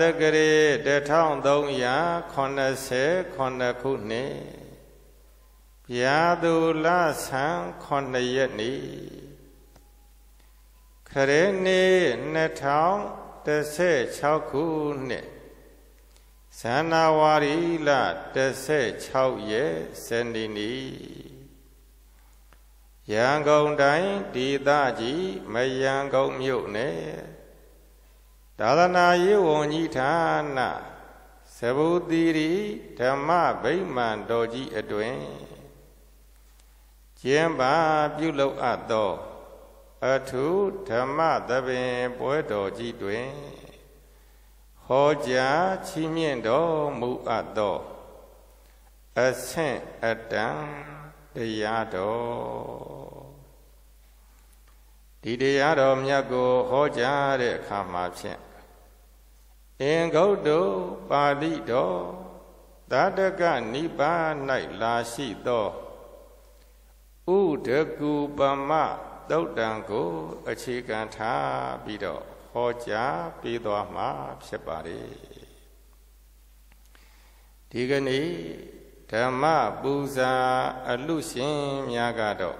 တက္ကရေ1389ခုနှစ်ဗျာသူလဆန်း9ရက်နေ့ခရစ်နှစ်2016ခုနှစ်ဇန်နဝါရီလ16ရက်စနေနေ့ရန်ကုန်တိုင်းဒေသကြီးမယံကုန်းမြို့နယ် သာသနာရေးဝန်ကြီးဌာနသဘူတိရိဓမ္မဗိမာန်တော်ကြီးအတွင်ကျင်းပပြုလုပ်အပ်သောအထုဓမ္မသဘင်ပွဲတော်ကြီးတွင်ဟောကြားချီးမြှင့်တော်မူအပ်သောအဆင့်အတန်တရားတော်ဒီတရားတော်မြတ်ကိုဟောကြားတဲ့အခါမှာဖြင့် အင်္ဂုတ္တပါဠိတော်သာတကနိဗ္ဗာန်၌လာရှိသောဥဒကူပမသုတ်တံကို အခြေခံထားပြီးတော့ဟောကြားပေးသွားမှာဖြစ်ပါတယ်ဒီကနေ့ဓမ္မပူဇာအလူရှင်များကတော့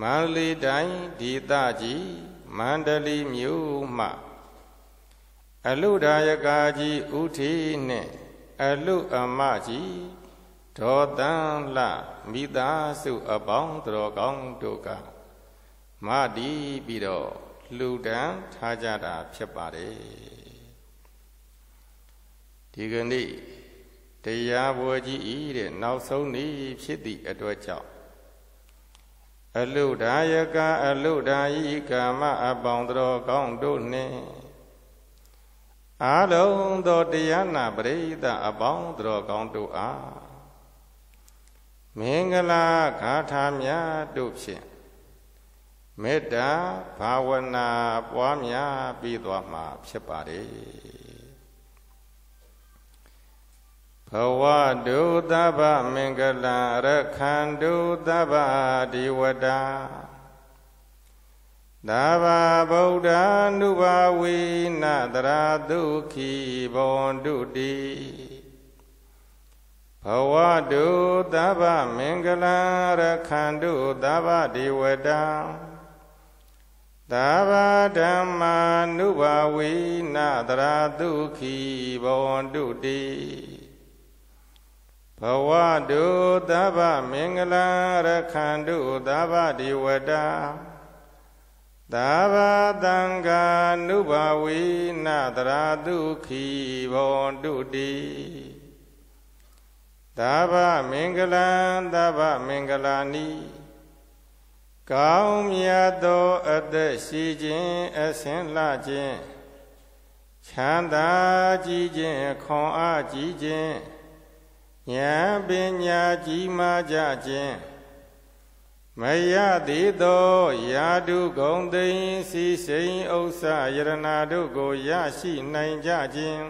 မန္တလေးတိုင်းဒေသကြီးမန္တလေးမြို့မှ အလုဒါယကာကြီးဥထေနှင့်အလုအမကြီးဒေါ်တန်းလမိသားစုအပေါင်းတော်ကောင်းတို့ကမတီးပြီးတော့လှူဒန်းထားကြတာဖြစ်ပါတယ်ဒီကနေ့တရားပွဲကြီးဤတဲ့နောက်ဆုံးနေ့ဖြစ်သည့်အတွက်ကြောင့်အလုဒါယကအလုဒါယိကာမအပေါင်းတော်ကောင်းတို့နှင့် အာလုံးသောတရားနာပရိသတ်အပေါင်းတော်ကောင်းတို့အားမင်္ဂလာဂါထာများတို့ဖြင့်မေတ္တာဘာဝနာပွားများပြီးသွားမှာဖြစ်ပါတယ်ဘဝတုသဗ္ဗမင်္ဂလရခန္တုသဗ္ဗဒီဝတာ သာဘာဗုဒ္ဓ ानु ဘာဝေနတရာဒုခိဘောန္တုတိဘဝတုသဗ္ဗမင်္ဂလရခန္တုသဗ္ဗဒီဝတာသာဘာဓမ္မာနုဘာဝေနတရာဒုခိဘောန္တုတိဘဝတုသဗ္ဗမင်္ဂလရခန္တုသဗ္ဗဒီဝတာ သာဘာတံဃာနုဘာဝေနတရာတုခိဘောတုတိသာဘာမင်္ဂလံသာဘာမင်္ဂလာနိကောင်းမြတ်သောအသက်ရှိခြင်းအစင်လှခြင်းချမ်းသာကြည်ခြင်းခွန်အားကြည်ခြင်းဉာဏ်ပညာကြီးမားကြခြင်း မရသေးသောယာတုဂုံသိင်စီစိန်ဥစ္စာယရနာတို့ကိုရရှိနိုင်ကြခြင်း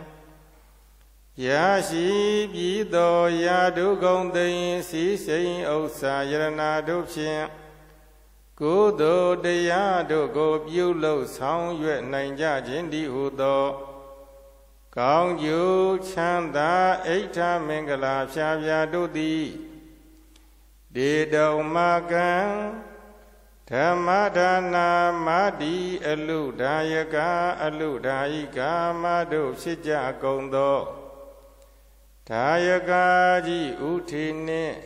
ရရှိပြီးသောယာတုဂုံသိင်စီစိန်ဥစ္စာယရနာတို့ဖြင့်ကုသိုလ်တရားတို့ကိုပြုလုပ်ဆောင်ရွက်နိုင်ကြခြင်းတည်းဟုသော ကောင်းကျိုးချမ်းသာအိဋ္ဌမင်္ဂလာဖြာဖြာတို့သည် ဒေတုံမကံဓမ္မဒါနာမတိအလုဒါယကအလုဒါယိကာမတို့ဖြစ်ကြကုန်သောဒါယကာကြီးဥထေနှင့်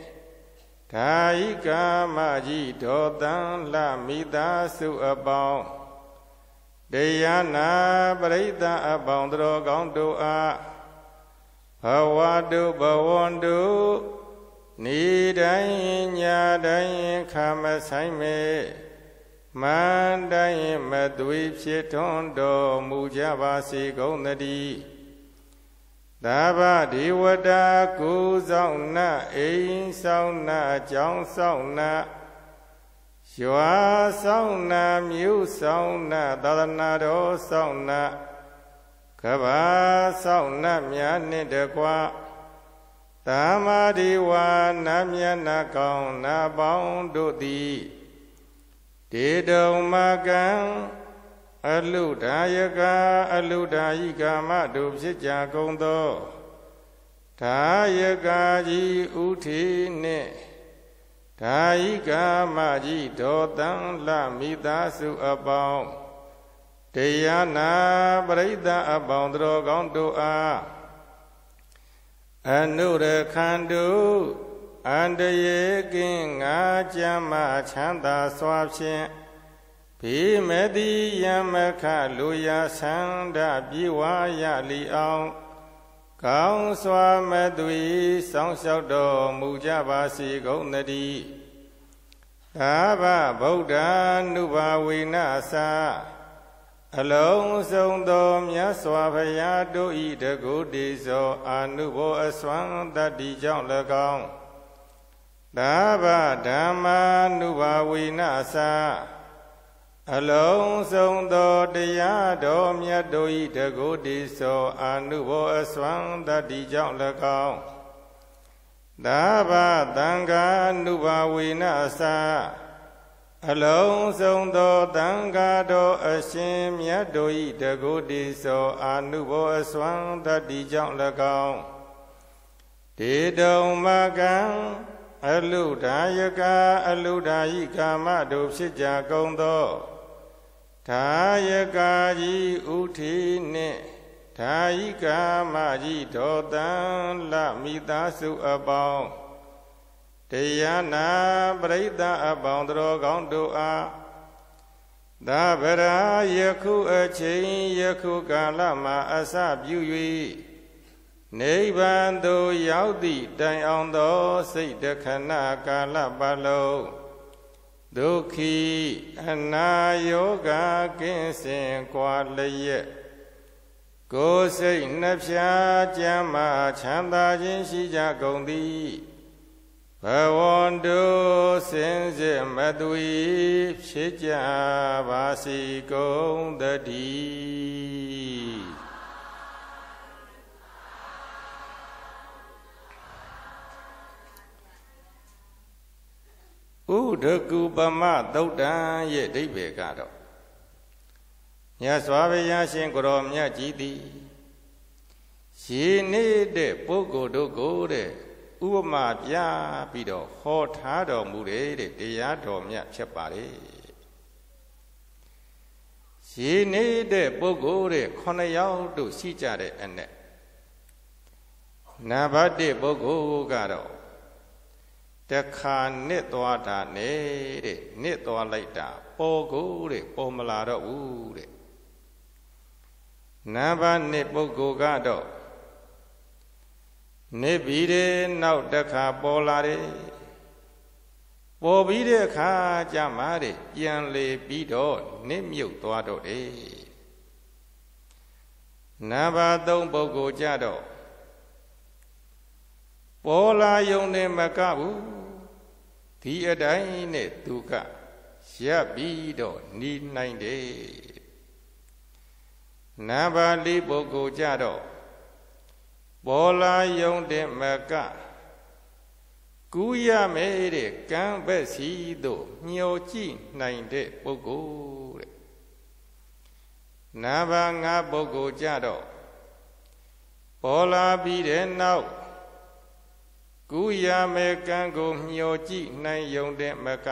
ဒါယိကာမကြီးဒေါတံလမိသားစုအပေါင်းတရားနာပရိသတ်အပေါင်းတော်ကောင်းတို့အားဘဝတုဘဝန္တု နေတိုင်းညတိုင်းခမဆိုင်မေမန္တိုင်းမသွေဖြစ်ထွန်းတော်မူကြပါစေကုန်သတည်းသာဘဒေဝတာကိုဆောင်နာအိမ်ဆောင်နာအကြောင်းဆောင်နာရွာဆောင်နာမြို့ဆောင်နာသာသနာတော်ဆောင်နာကဘာဆောင်နာများနှင့်တကွာ သမ္မာဒီဝါနာမျက်နာကောင်းနာပေါင်းတို့သည်တေတုံမကံအလုဒါယကအလုဒါယိကာမတို့ဖြစ်ကြကုန်သောဒါယကာကြီးဥထေနှင့်ဒါယိကာမကြီးဒေါတံလမိသားစုအပေါင်းတရားနာပရိသတ်အပေါင်းတော်ကောင်းတို့အား အနုရခန္တုအန္တရေကင်းငါကြမ်းမှချမ်းသာစွာဖြင့်ဘေးမတိယမခလူရဆန္ဒပြေဝါရလီအောင် ကောင်းစွာမသွေစောင်းလျှောက်တော်မူကြပါစေကုန်သတည်းသာဘဗုဒ္ဓ ानु ဘာဝေနသာ အလုံးစုံသောမြတ်စွာဘုရားတို့ဤတကုတိသောအာနုဘောအစွမ်းတတ္တိကြောင့်၎င်းသာဘဓမ္မာနုဘာဝေနသာအလုံးစုံသောတရားတော်မြတ်တို့ဤတကုတိသောအာနုဘောအစွမ်းတတ္တိကြောင့်၎င်းသာဘသံဃာနုဘာဝေနသာ အလုံးစုံသောတန်ဃာတော်အရှင်မြတ်တို့ဤတကုတိသောအာနုဘောအစွမ်းတတ္တိကြောင့်၎င်းဒေတုံမကံအလုဒါယကအလုဒါယိကာမတို့ဖြစ်ကြကုန်သောဒါယကာကြီးဥထီနှင့်ဒါယိကာမကြီးဒေါတံလမိသားစုအပေါင်း တရားနာပရိသတ်အပေါင်းတော်ကောင်းတို့အားသာဗရာယခုအချိန်ယခုကာလမှာအစပြု၍နိဗ္ဗာန်သို့ရောက်သည့်တိုင်အောင်သောစိတ်တခဏကာလပတ်လုံးဒုက္ခိအနာယောဂကင်းစင်ကွာလျက်ကိုယ်စိတ်နှဖျားကြမ်းမှချမ်းသာခြင်းရှိကြကုန်သည် ဘဝန္တုစင်စစ်မသွေဖြစ်ကြပါစီကုန်တည်းဥဒကုပမသုတ်တံရဲ့အဓိပ္ပာယ်ကတော့မြတ်စွာဘုရားရှင်ကိုရောမြတ်ကြီးသည်ရေနေတဲ့ပုဂ္ဂိုလ်တို့ကိုတဲ့ ဥပမာပြပြီးတော့ဟောထားတော်မူတယ်တဲ့တရားတော်မြတ်ဖြစ်ပါလေရေနေတဲ့ပုဂ္ဂိုလ်တဲ့ခုနှစ်ယောက်တို့ရှိကြတဲ့အ내နံပါတ်1ပုဂ္ဂိုလ်ကတော့တခါနစ်သွားတာနဲ့တဲ့နစ်သွားလိုက်တာပေါ်ကိုတဲ့ပေါ်မလာတော့ဘူးတဲ့နံပါတ်2ပုဂ္ဂိုလ်ကတော့ နေပြီးတဲ့နောက်တစ်ခါပေါ်လာတယ်ပေါ်ပြီးတဲ့အခါကျမှတဲ့ပြန်လေပြီးတော့နစ်မြုပ်သွားတော့တယ်နံပါတ်3ပုဂ္ဂိုလ်ကြတော့ပေါ်လာယုံနဲ့မကဘူးဒီအတိုင်းနဲ့သူကရပ်ပြီးတော့နီးနိုင်တယ်နံပါတ်4ပုဂ္ဂိုလ်ကြတော့ ပေါ်လာယုံတဲ့မကကူးရမယ်တဲ့ကံဘက်စီတို့ညှော်ကြည့်နိုင်တဲ့ပုဂ္ဂိုလ်တဲ့နာဘာငါပုဂ္ဂိုလ်ကြတော့ပေါ်လာပြီးတဲ့နောက်ကူးရမယ်ကံကိုညှော်ကြည့်နိုင်ယုံတဲ့မက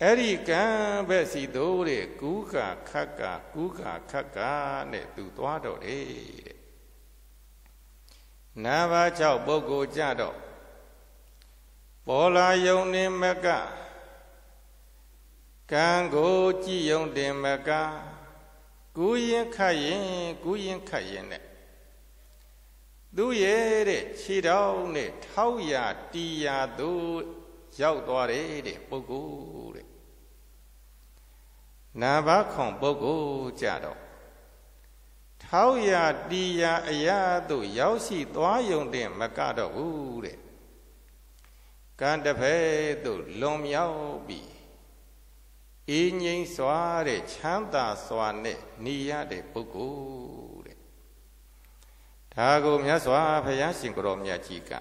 အဲ့ဒီကံဘက်စီတို့တဲ့ကူးခါခတ်ကာကူးခါခတ်ကာနဲ့သူသွားတော့တယ်တဲ့ နာဘာ6ပုဂ္ဂိုလ်ကြတော့ပေါ်လာယုံနေမကကံကိုကြည်ယုံတင်မကကူးရင်ခတ်ရင်ကူးရင်ခတ်ရင်နဲ့သူရဲ့တဲ့ခြေထောက်နဲ့ထောက်ရတီရသူရောက်သွားတယ်တဲ့ပုဂ္ဂိုလ်တဲ့နာဘခွန်ပုဂ္ဂိုလ်ကြတော့ ထောက်ရတီရအရာသို့ရောက်ရှိသွားယုံတဲ့မကတော့ဘူးတဲ့ကံတစ်ဖက်သို့လွန်မြောက်ပြီးအေးငိမ့်စွာတဲ့ချမ်းသာစွာနဲ့နေရတဲ့ပုဂ္ဂိုလ်တဲ့ဒါကိုမြတ်စွာဘုရားရှင်ကိုရောမြတ်ကြီးက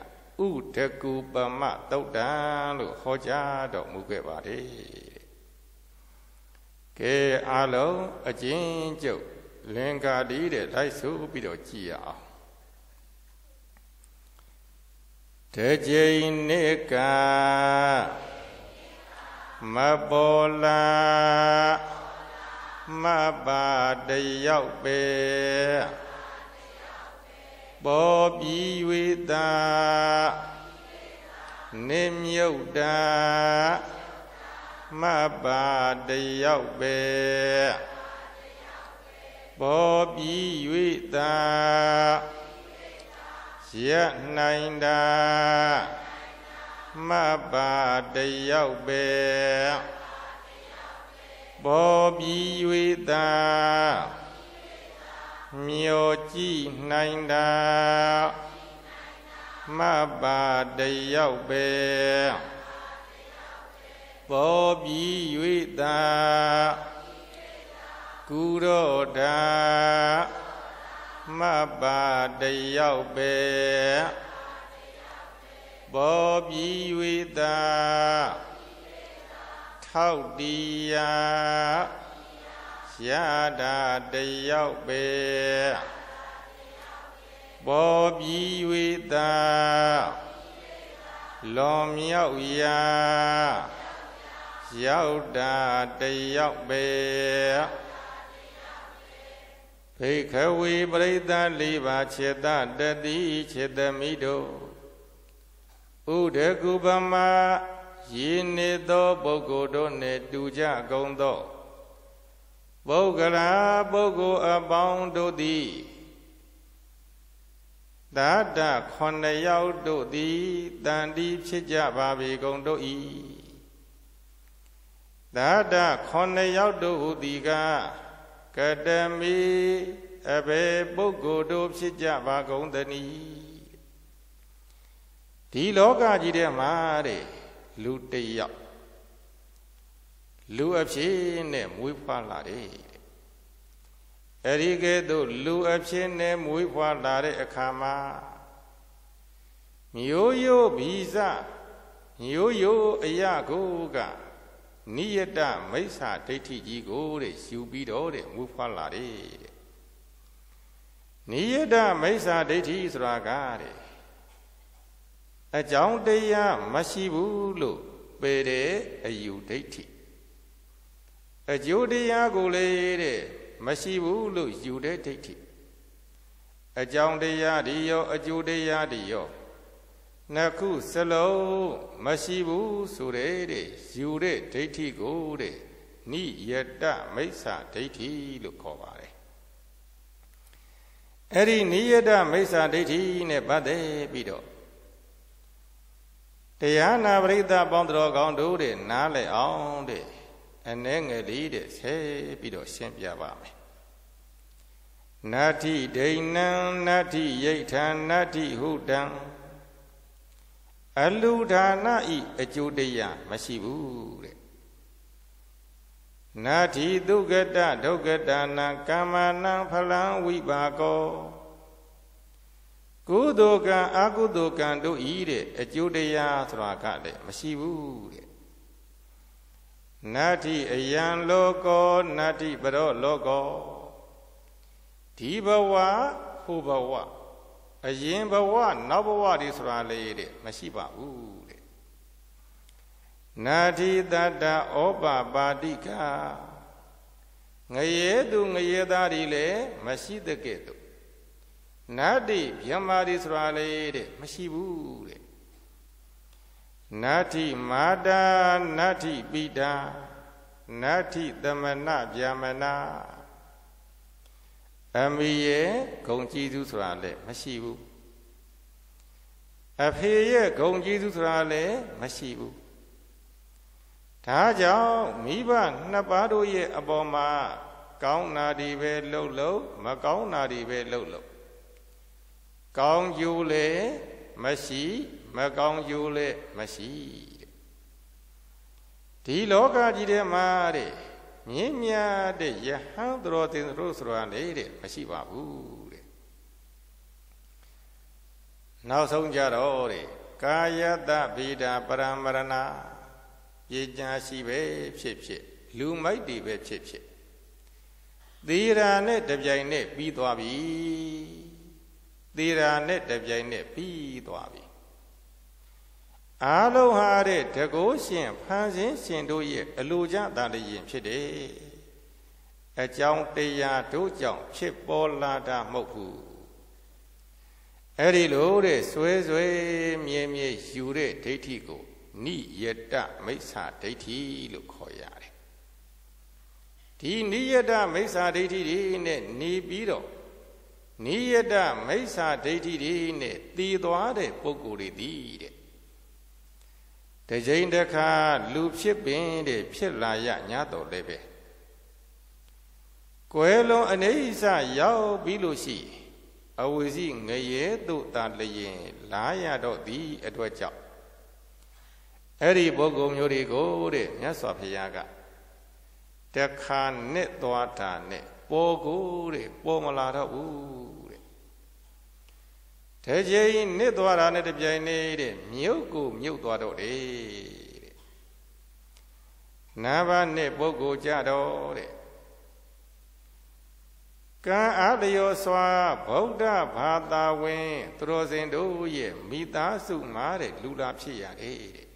ဥဒကူပမသုတ်တံလို့ဟောကြားတော်မူခဲ့ပါတယ်ကဲအားလုံးအကျဉ်းချုပ် လင်္ကာတီးတဲ့လိုက်ဆိုပြီးတော့ကြည်ရအောင်တကြိမ်နေကမပေါ်လာမပါတယောက်ပဲပေါ်ပြီးဝေတာနေမြုပ်တာမပါတယောက်ပဲ ပေါ်ပြီး၍သာရနိုင်တာမပါတယောက်ပဲပေါ်ပြီး၍သာမြောကြည့်နိုင်တာမပါတယောက်ပဲပေါ်ပြီး၍သာ ကုရောဓာမပါတယောက်ပဲပေါ်ပြီး၍သာထောက်တီယာရတာတယောက်ပဲပေါ်ပြီး၍သာလွန်မြောက်ရာရောက်တာတယောက်ပဲ ဖိခဝေပရိသတ်လေးပါခြေတတတိခြေတမိတို့ဥဒကုပမရည်နေသောပုဂ္ဂိုလ်တို့နှင့်တူကြကုန်သောပုဂ္ဂလာပုဂ္ဂိုလ်အပေါင်းတို့သည်သာတခုနှစ်ယောက်တို့သည်တန်တီဖြစ်ကြပါပေကုန်တို့၏သာဒခုနှစ်ယောက်တို့ဟူသည်က ကတမီအဘေပုဂ္ဂိုလ်တို့ဖြစ်ကြပါကုန်သနည်းဒီလောကကြီးထဲမှာတဲ့လူတယောက်လူအဖြစ်နဲ့မွေးဖွားလာတယ်အဲ့ဒီကဲ့သို့လူအဖြစ်နဲ့မွေးဖွားလာတဲ့အခါမှာမျိုးရိုးဗီဇမျိုးရိုးအရာကိုက နိယတမိစ္ဆာဒိဋ္ဌိကြီးကိုတဲ့ယူပြီးတော့တဲ့မူဖွားလာတယ်တဲ့နိယတမိစ္ဆာဒိဋ္ဌိဆိုတာကတဲ့အကြောင်းတရားမရှိဘူးလို့ပေတဲ့အယူဒိဋ္ဌိအကျိုးတရားကိုလေတဲ့မရှိဘူးလို့ယူတဲ့ဒိဋ္ဌိအကြောင်းတရားဒီရောအကျိုးတရားဒီရော နှစ်ခုစလုံးမရှိဘူးဆိုတဲ့တဲ့ယူတဲ့ဒိဋ္ဌိကိုတဲ့နိယတမိစ္ဆာဒိဋ္ဌိလို့ခေါ်ပါတယ်အဲ့ဒီနိယတမိစ္ဆာဒိဋ္ဌိနဲ့ပတ်သက်ပြီးတော့တရားနာပရိသတ်ပေါင်းတော်ကောင်းတို့တဲ့နားလည်အောင်တဲ့အ ਨੇ ငယ်လေးတဲ့ဆဲပြီးတော့ရှင်းပြပါမယ်နာတိဒိဏံနာတိယိဋ္ဌံနာတိဟုတံ အလူဒါနဤအကျိုးတရားမရှိဘူးတဲ့နာတိဒုက္ကတဒုက္ကတာနာကမ္မနံဖလံဝိပါကောကုသိုလ်ကံအကုသိုလ်ကံတို့ဤတဲ့အကျိုးတရားဆိုတာကလည်းမရှိဘူးတဲ့နာတိအယံလောကောနာတိပရောလောကောဒီဘဝဟိုဘဝ အရင်ဘဝနောက်ဘဝတွေဆိုတာလေတဲ့မရှိပါဘူးတဲ့နာတိတတ္တဩပပါတိကငရေသူငရေသားတွေလည်းမရှိတဲ့ကဲ့သို့နတ္တိဗျမ္မာတွေဆိုတာလေတဲ့မရှိဘူးတဲ့နတ္တိမာတာနတ္တိပိတာနတ္တိသမဏဗျမနာ အမိရဲ့ဂုံကြည်သူဆိုတာလည်းမရှိဘူးအဖေရဲ့ဂုံကြည်သူဆိုတာလည်းမရှိဘူးဒါကြောင့်မိဘနှစ်ပါးတို့ရဲ့အပေါ်မှာကောင်းနာဒီပဲလှုပ်လှုပ်မကောင်းနာဒီပဲလှုပ်လှုပ်ကောင်းကျိုးလည်းမရှိမကောင်းကျိုးလည်းမရှိဒီလောကကြီးထဲမှာတဲ့ မြင့်မြတ်တဲ့ယဟန်တော်တင်တို့ဆိုတာလေတဲ့မရှိပါဘူးတဲ့နောက်ဆုံးကြတော့တဲ့ကာယတဗိဒာပရမရဏရေညာရှိပဲဖြစ်ဖြစ် လူမိုက်တွေပဲဖြစ်ဖြစ်သီရာနဲ့တပြိုင်နက်ပြီးသွားပြီသီရာနဲ့တပြိုင်နက်ပြီးသွားပြီ အားလုံးဟာတဲ့တကောရှင်ဖန်ဆင်းရှင်တို့ရဲ့အလိုကြတာလျင်ဖြစ်တယ်အကြောင်းတရားတို့ကြောင့်ဖြစ်ပေါ်လာတာမဟုတ်ဘူးအဲ့ဒီလိုတဲ့ဆွဲဆွဲမြဲမြဲယူတဲ့ဒိဋ္ဌိကိုနိယတမိစ္ဆာဒိဋ္ဌိလို့ခေါ်ရတယ်ဒီနိယတမိစ္ဆာဒိဋ္ဌိတွေနဲ့နေပြီးတော့နိယတမိစ္ဆာဒိဋ္ဌိတွေနဲ့တည်သွားတဲ့ပုဂ္ဂိုလ်တွေတည်တဲ့ တကြိမ်တစ်ခါလူဖြစ်ပင်တဲ့ဖြစ်လာရညတော်လည်းပဲကွယ်လွန်အနေဆရောက်ပြီးလို့ရှိ အဝီစီငရဲတို့တာလျင်လာရတော့သည်အတွက်ကြောင့်အဲ့ဒီပုဂ္ဂိုလ်မျိုးတွေကိုတဲ့မြတ်စွာဘုရားကတခါနဲ့သွားတာနဲ့ပေါ်ကိုတဲ့ပေါ်မလာတော့ဘူး တဲ့တကြိမ်နဲ့သွားတာနဲ့တပြိုင်နက်တဲ့မြုပ်ကိုမြုပ်သွားတော့တယ်တဲ့နာဘာနဲ့ပုဂ္ဂိုလ်ကြတော့တဲ့ကံအားလျော်စွာဗုဒ္ဓဘာသာဝင်သူတော်စင်တို့ရဲ့မိသားစုမှာတဲ့လူလာဖြစ်ရတယ်တဲ့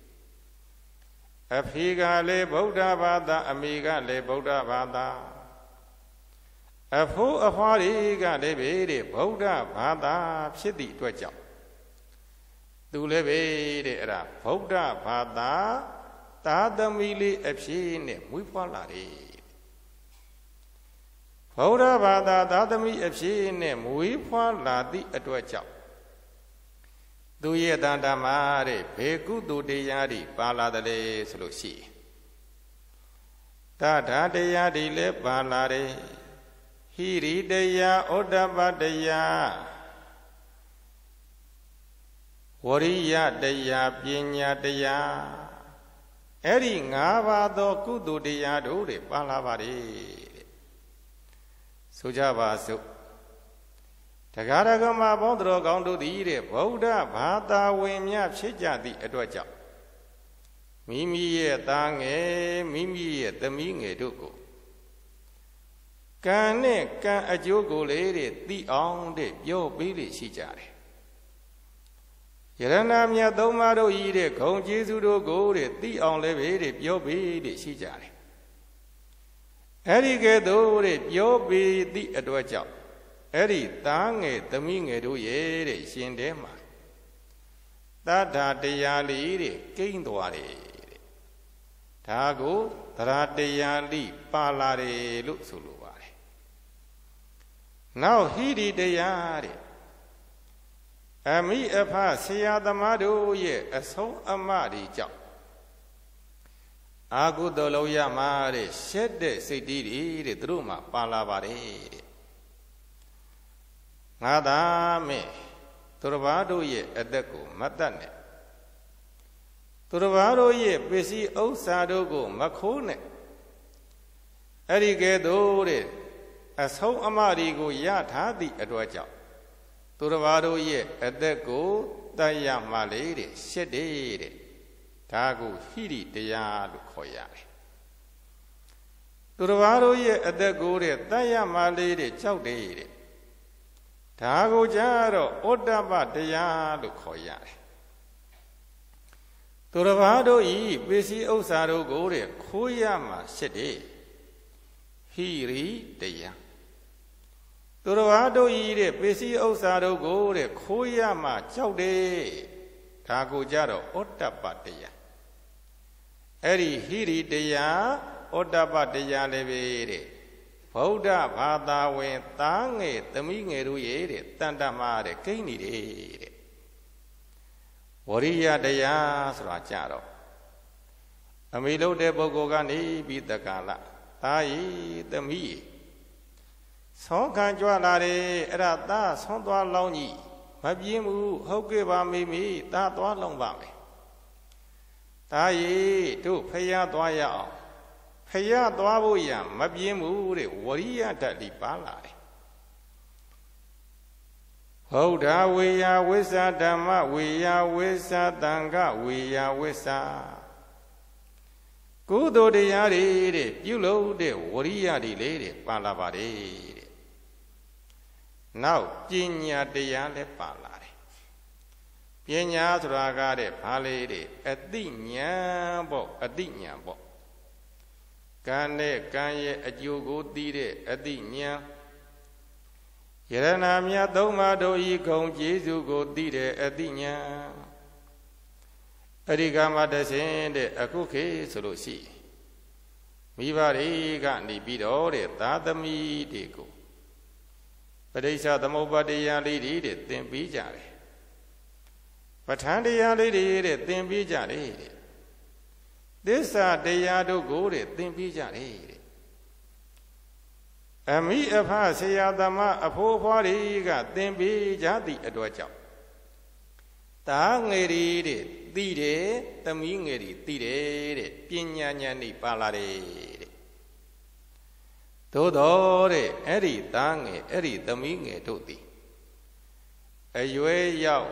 အဖေကလည်းဗုဒ္ဓဘာသာအမေကလည်းဗုဒ္ဓဘာသာ အဖိုးအဖွားတွေကလည်းပဲတဲ့ဗုဒ္ဓဘာသာဖြစ်သည့်အတွက်ကြောင့်သူလည်းပဲတဲ့အဲ့ဒါဗုဒ္ဓဘာသာသာသမီလေးအဖြစ်နဲ့မွေးဖွားလာတယ်ဗုဒ္ဓဘာသာသာသမီအဖြစ်နဲ့မွေးဖွားလာသည့်အတွက်ကြောင့်သူရဲ့တန်တမာတဲ့ဘေကုတုတရားတွေပါလာတယ်ဆိုလို့ရှိတထာတရားတွေလည်းပါလာတယ်ဟိ ရိတရားဩတ္တပတရားဝရိယတရားပညာတရားအဲ့ဒီ၅ပါးသောကုသိုလ်တရားတို့တွေပါလာပါတယ်တဲ့ဆိုကြပါစို့တရားရကမဘောင်းတော်ကောင်းတို့သည်တဲ့ဗုဒ္ဓဘာသာဝင်များဖြစ်ကြသည့်အတွက်ကြောင့်မိမိရဲ့သားငယ်မိမိရဲ့သမီးငယ်တို့ကို ကံနဲ့ကံအကျိုးကိုလေတဲ့သိအောင်တဲ့ပြောပေးလိရှိကြတယ်ယရဏမြတ်သုံးပါးတို့ဤတဲ့ဂုံကျေးဇူးတို့ကိုတဲ့သိအောင်လည်းပဲတဲ့ပြောပေးတဲ့ရှိကြတယ်အဲ့ဒီကဲ့သို့တဲ့ပြောပေးသည့်အတွက်ကြောင့်အဲ့ဒီသားငယ်သမီးငယ်တို့ရဲ့တဲ့ရှင်တဲမှာတတ္ထာတရားလေးတဲ့ကိန်းသွားတယ်တဲ့ဒါကိုသရတရားလိပါလာတယ်လို့ဆိုလိုပါတယ် နောက်ဟိရိတရားတဲ့အမိအဖဆရာသမားတို့ရဲ့အဆုံးအမတွေကြောင့်အာဟုသောလုံးရမှာတဲ့ရှက်တဲ့စိတ်တွေတဲ့သူတို့မှာပါလာပါတယ်တဲ့ငါသာမဲ့သူတစ်ပါးတို့ရဲ့အသက်ကိုမတတ်နဲ့သူတစ်ပါးတို့ရဲ့ပစ္စည်းဥစ္စာတို့ကို မခိုးနဲ့အဲ့ဒီကဲ့သို့တဲ့ အဆုံးအမရီကိုရထားသည့်အတွက်ကြောင့်သူတစ်ပါးတို့ရဲ့အသက်ကိုတတ်ရမှလေတဲ့ရှစ်တဲ့တဲ့ဒါကိုဟိရိတရားလို့ခေါ်ရတယ်သူတစ်ပါးတို့ရဲ့အသက်ကိုတဲ့တတ်ရမှလေတဲ့ကြောက်တဲ့တဲ့ဒါကိုကြတော့ဩတ္တပတရားလို့ခေါ်ရတယ်သူတစ်ပါးတို့ဤပစ္စည်းဥစ္စာတို့ကိုတဲ့ခိုးရမှာရှစ်တယ်ဟိရိတရား သူတစ်ပါးတို့ဤတဲ့ပစ္စည်းဥစ္စာတို့ကိုတဲ့ခိုးရမှာကြောက်တယ်ဒါကိုကြတော့ဩတ္တပတရားအဲ့ဒီဟိရိတရားဩတ္တပတရားလည်းပဲတဲ့ဗုဒ္ဓဘာသာဝင်သားငယ်သမီးငယ်တို့ရဲ့တဲ့တန်တမာတဲ့ကိန်းနေတယ်တဲ့ဝရိယတရားဆိုတာကြတော့အမိလို့တဲ့ပုဂ္ဂိုလ်ကနေပြီးတက္ကလသားဤသမီး ဆောခံကြွလာတယ်အဲ့ဒါသားဆွမ်းသွားလောင်းကြီးမပြင်းဘူးဟုတ်ကဲ့ပါမိမိသားသွားလောင်းပါမယ်သားဤတို့ဖျားသွားရအောင်ဖရသွားဖို့ရမပြင်းဘူးတဲ့ဝရိယဓာတ်ဒီပါလာတယ်ဝဗုဒ္ဓဝေယဝိသဓမ္မဝေယဝိသသံဃဝေယဝိသကုသိုလ်တရားတွေတဲ့ပြုလို့တဲ့ဝရိယတွေလေတဲ့ပါလာပါတယ်တဲ့ နောက်ပညာတရားလည်းပါလာတယ်ပညာဆိုတာကတဲ့ဘာလေတဲ့အတိညာပေါ့အတိညာပေါ့ကံနဲ့ကံရဲ့အကျိုးကိုသိတဲ့အတိညာယရနာမြတ်သုံးပါးတို့ဤဂုံကျေးဇူးကိုသိတဲ့အတိညာအရိကမတဆင်းတဲ့အခုခေဆိုလို့ရှိမိဘတွေကနေပြီးတော့တဲ့သာသမီတွေကို ပရိစ္ဆသမုပ္ပါတရားလေးတွေတဲ့သင်ပြီးကြတယ်ပဋ္ဌာန်းတရားလေးတွေတဲ့သင်ပြီးကြတယ်တဲ့သစ္စာတရားတို့ကိုတဲ့သင်ပြီးကြတယ်တဲ့အမိအဖဆရာသမားအဖိုးဖွားတွေကသင်ပေးကြသည့်အတွက်ကြောင့်တာငယ်ရီတဲ့သိတယ်သမီးငယ်ရီသိတယ်တဲ့ပညာဉာဏ်ဤပါလာတယ်တဲ့ သို့တော်တဲ့အဲ့ဒီသားငယ်အဲ့ဒီသမီးငယ်တို့သည်အရွယ်ရောက်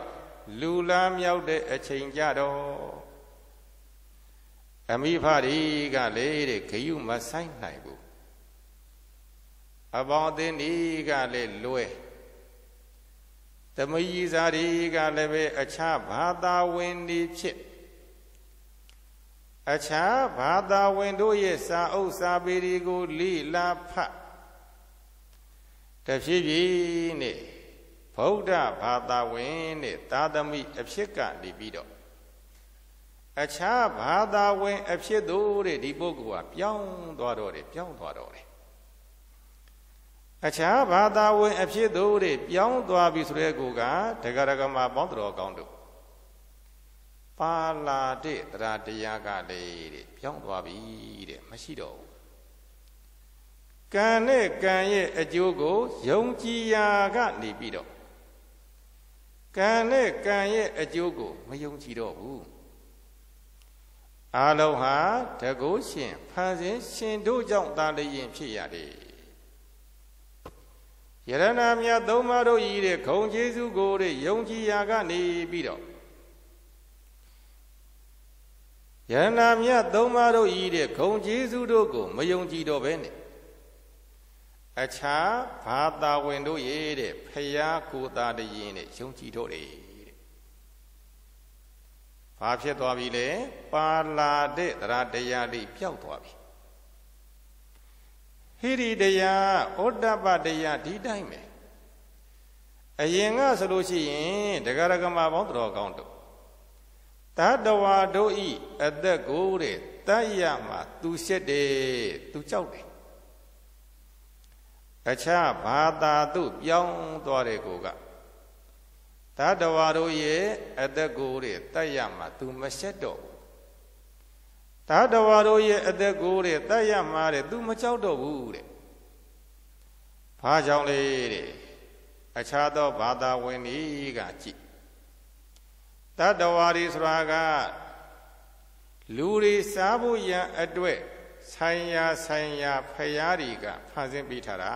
လူလားမြောက်တဲ့အချိန်ကြတော့အမိဖရီကလေတဲ့ဂယုမဆိုင်နိုင်ဘူးအပေါင်းအသင်းဒီကလည်းလွဲသမယီစာတွေကလည်းပဲအခြားဘာသာဝင်တွေဖြစ် အခြားဘာသာဝင်တို့ရဲ့စာအုပ်စာပေတွေကိုလိလာဖတ်တဖြည်းဖြည်းနဲ့ဗုဒ္ဓဘာသာဝင်နဲ့သာသမီအဖြစ်ကနေပြီးတော့အခြားဘာသာဝင် အဖြစ်တို့တဲ့ဒီပုဂ္ဂိုလ်ကပြောင်းသွားတော့တယ်ပြောင်းသွားတော့တယ်အခြားဘာသာဝင် အဖြစ်တို့တွေပြောင်းသွားပြီဆိုတဲ့ကူကဒဂရကမပေါင်းတော်ကောင်းတို့ ပါလာတဲ့တရားတရားကလေတဲ့ပြောင်းသွားပြီတဲ့မရှိတော့ဘူးကံနဲ့ကံရဲ့အကျိုးကိုယုံကြည်ရာကနေပြီးတော့ကံနဲ့ကံရဲ့အကျိုးကိုမယုံကြည်တော့ဘူးအလုံးဟာတကုရှင်ဖန်ဆင်းရှင်တို့ကြောင့်သာလျင်ဖြစ်ရတယ်ယရဏမြတ်သုံးပါးတို့ဤတဲ့ခုံကျေးဇူးကိုတဲ့ယုံကြည်ရာကနေပြီးတော့ ယရဏမြတ်သုံးပါးတို့ဤတဲ့ခုံကျေးဇူးတို့ကို မယုံကြည်တော့ဘဲနဲ့အခြားဘာသာဝင်တို့ရဲ့တဲ့ဖရာကိုသာတရင်တဲ့ယုံကြည်တော့တယ်တဲ့ဘာဖြစ်သွားပြီလဲပါလာတဲ့တရားတရားလေးပျောက်သွားပြီဟိရိတရားဩတ္တပတရားဒီတိုင်းပဲအရင်ကဆိုလို့ရှိရင်ဒဂရကမပေါင်းတော်ကောင်းတို့ တတဝါတို့ဤအသက်ကိုတဲ့တတ်ရမှာသူရှက်တယ်သူကြောက်တယ်အခြားဘာသာသို့ပြောင်းသွားတဲ့ကိုကတတဝါတို့ရဲ့အသက်ကိုတဲ့တတ်ရမှာသူမရှက်တော့သာတဝါတို့ရဲ့အသက်ကိုတဲ့တတ်ရမှာတဲ့ तू မကြောက်တော့ဘူးတဲ့ဘာကြောင့်လဲတဲ့အခြားသောဘာသာဝင်တွေကကြည့် တတဝါတွေဆိုတာကလူတွေစားဖို့ရန်အတွက်ဆိုင်ရာဆိုင်ရာဖရာတွေကဖန်ဆင်းပေးထားတာ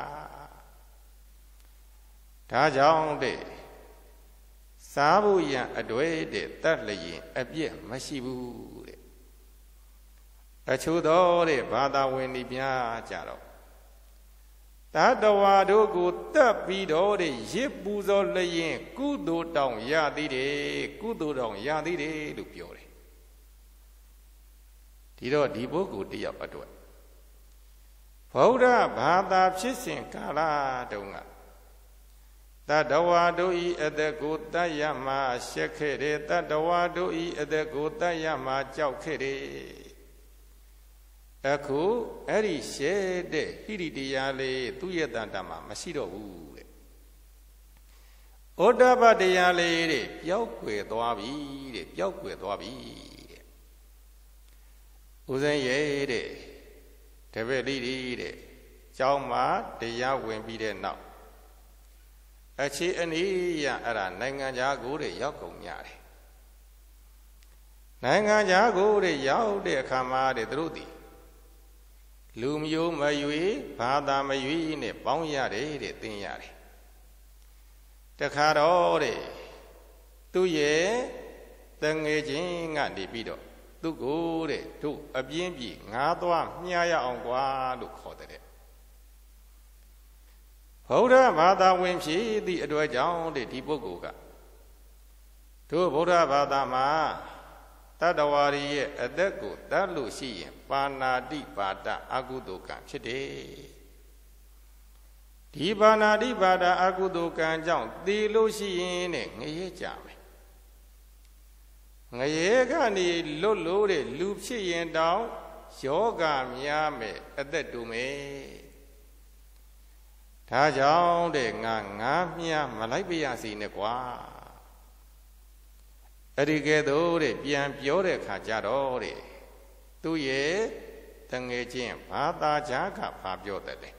ဒါကြောင့်တဲ့စားဖို့ရန်အတွေ့တဲ့တတ်လျင်အပြည့်မရှိဘူးအချို့သောတဲ့ဘာသာဝင်ဒီများကြတော့ တတဝါတို့ကိုတက်ပြီးတော့တဲ့ရစ်ပူဇော်လျင် ကုသိုလ်တောင်ရသေးတယ်ကုသိုလ်တောင်ရသေးတယ်လို့ပြောတယ်ဒီတော့ဒီပုဂ္ဂိုလ်တယောက်အတွက်ဗုဒ္ဓဘာသာဖြစ်စဉ်ကာလတုန်းကတတဝါတို့ဤအသက်ကိုတတ်ရမှာရှက်ခဲ့တယ်တတဝါတို့ဤအသက်ကိုတတ်ရမှာကြောက်ခဲ့တယ် အခုအဲ့ဒီရှဲတဲ့ဟိရိတရားလေးသူ့ရဲ့တန်တမှာမရှိတော့ဘူးတဲ့ဩတ္တပတရားလေးတဲ့ပျောက်ွယ်သွားပြီတဲ့ပျောက်ွယ်သွားပြီတဲ့ဦးဇင်းရဲ့တဲ့တပည့်လေးတဲ့ကျောင်းမှာတရားဝင်ပြီးတဲ့နောက်အခြေအနေရအဲ့ဒါနိုင်ငံခြားကိုတဲ့ရောက်ကုန်ကြတယ်နိုင်ငံခြားကိုတဲ့ရောက်တဲ့အခါမှာတဲ့သူတို့ဒီ လူမျိုးမရွေဘာသာမရွေနဲ့ပေါင်းရတယ်တဲ့သင်ရတယ်တခါတော့တဲ့သူ့ရဲ့တငယ်ချင်းကနေပြီးတော့သူ့ကိုတဲ့တို့အပြင်းပြေငါးသွားမြှားရအောင်ကွာလို့ခေါ်တဲ့ဗုဒ္ဓဘာသာဝင်ဖြစ်သည့်အတွက်ကြောင့်တဲ့ဒီပုဂ္ဂိုလ်ကတို့ဗုဒ္ဓဘာသာမှာတတ္တဝါရီရဲ့အသက်ကိုတတ်လို့ရှိရင် ပါဏာတိပါဒအကုသိုလ်ကံဖြစ်တယ်ဒီပါဏာတိပါဒအကုသိုလ်ကံကြောင့်သေလို့ရှိရင်နဲ့ငရဲကြမယ်ငရဲကနေလွတ်လို့တဲ့လူဖြစ်ရင်တောင်ယောဂများမယ်အသက်တူမယ်ဒါကြောင့်တဲ့ငါငါမြမလိုက်ပြရစီနဲ့ကွာအဲ့ဒီကဲ့သို့တဲ့ပြန်ပြောတဲ့ခါကြတော့တဲ့ သူ့ရဲ့တငယ်ချင်းဘာသာကြားကဘာပြောတဲ့လဲ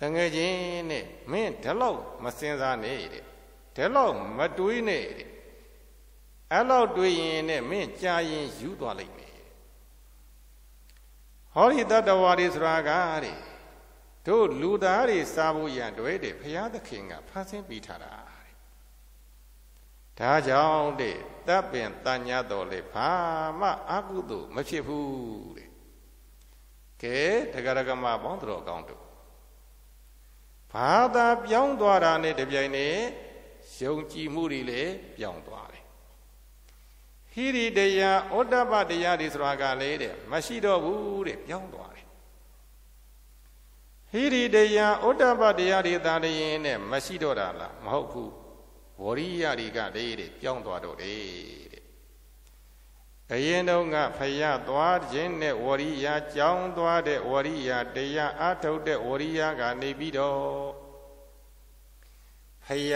တငယ်ချင်းနဲ့မင်းဒီလောက်မစင်စားနဲ့တဲ့ဒီလောက်မတွေးနဲ့တဲ့အဲ့လောက်တွေးရင်နဲ့မင်းကြာရင်ယူသွားလိမ့်မယ်ဟောဒီတတ္တဝါတွေဆိုတာကတဲ့တို့လူသားတွေစားဖို့ရန်တွေ့တဲ့ဘုရားသခင်ကဖန်ဆင်းပေးထားတာဒါကြောင့်တဲ့ တပ်ပင်တန်ညာတော်လေဘာမှအကုသို့မဖြစ်ဘူးတဲ့ကဲတဂရကမပေါင်းတော်ကောင်းတို့ဘာသာပြောင်းသွားတာနဲ့တပြိုင်နက်ယုံကြည်မှုတွေလည်းပြောင်းသွားတယ်ဟိရိတရားဩတ္တပတရားတွေဆိုတာကလည်းတဲ့မရှိတော့ဘူးတဲ့ပြောင်းသွားတယ်ဟိရိတရားဩတ္တပတရားတွေသာလျင်နဲ့မရှိတော့တာလားမဟုတ်ဘူး ဝရိယတွေကလေးတဲ့ပြောင်းသွားတော့တယ်တဲ့အရင်တုန်းကဖယသွားခြင်းနဲ့ဝရိယကြောင်းသွားတဲ့ဝရိယတရားအထုတ်တဲ့ဝရိယကနေပြီးတော့ဖယ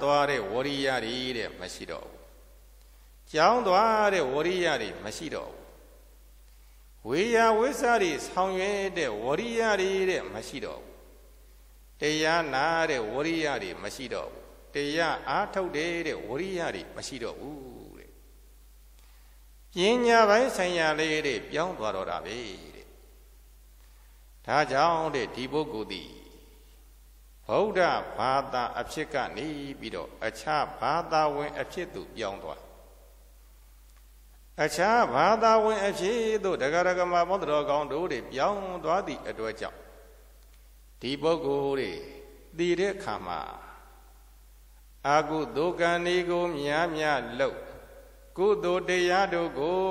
သွားတဲ့ဝရိယတွေတဲ့မရှိတော့ဘူးကြောင်းသွားတဲ့ဝရိယတွေမရှိတော့ဘူးဝေယဝိသတွေဆောင်ရွက်တဲ့ဝရိယတွေတဲ့မရှိတော့ဘူးတရားနာတဲ့ဝရိယတွေမရှိတော့ဘူး တရားအားထုတ်တဲ့ဝရိယတွေမရှိတော့ဘူးတဲ့ပညာပိုင်းဆိုင်ရာလေးတွေပြောင်းသွားတော့တာပဲတဲ့ဒါကြောင့်တဲ့ဒီပုဂ္ဂိုလ်သည်ဗုဒ္ဓဘာသာအဖြစ်ကနေပြီးတော့အခြားဘာသာဝင်အဖြစ်သို့ပြောင်းသွားအခြားဘာသာဝင်အဖြစ်သို့တဂရကမဘုဒ္ဓတော်ကောင်းတို့တွေပြောင်းသွားသည့်အတွက်ကြောင့်ဒီပုဂ္ဂိုလ်တွေတည်တဲ့ခါမှာ အာကုသိုလ်ကံဤကိုများများလှုပ်ကုသိုလ်တရားတို့ကို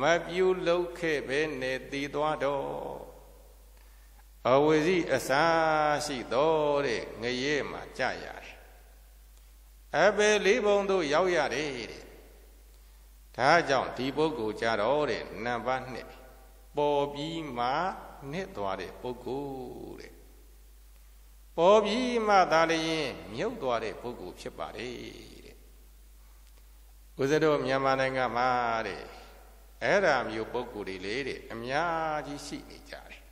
မပြုလုပ်ခဲ့ပဲနေတည်သွားတော့အဝိဇိအစာရှိတော်တဲ့ငရဲမှာကြရတယ်အဘယ်လေးဘုံတို့ရောက်ရတယ်တဲ့ဒါကြောင့်ဒီပုဂ္ဂိုလ်ကြတော့တဲ့နံပါတ်1ပေါ်ပြီးမှနှစ်သွားတဲ့ပုဂ္ဂိုလ်တဲ့ ပေါ်ပြီးမှသာလျင်မြုပ်သွားတဲ့ပုဂ္ဂိုလ်ဖြစ်ပါတယ်တဲ့ဦးဇတို့မြန်မာနိုင်ငံမှာတဲ့အဲ့ဒါမျိုးပုဂ္ဂိုလ်တွေလေတဲ့အများကြီးရှိနေကြတယ်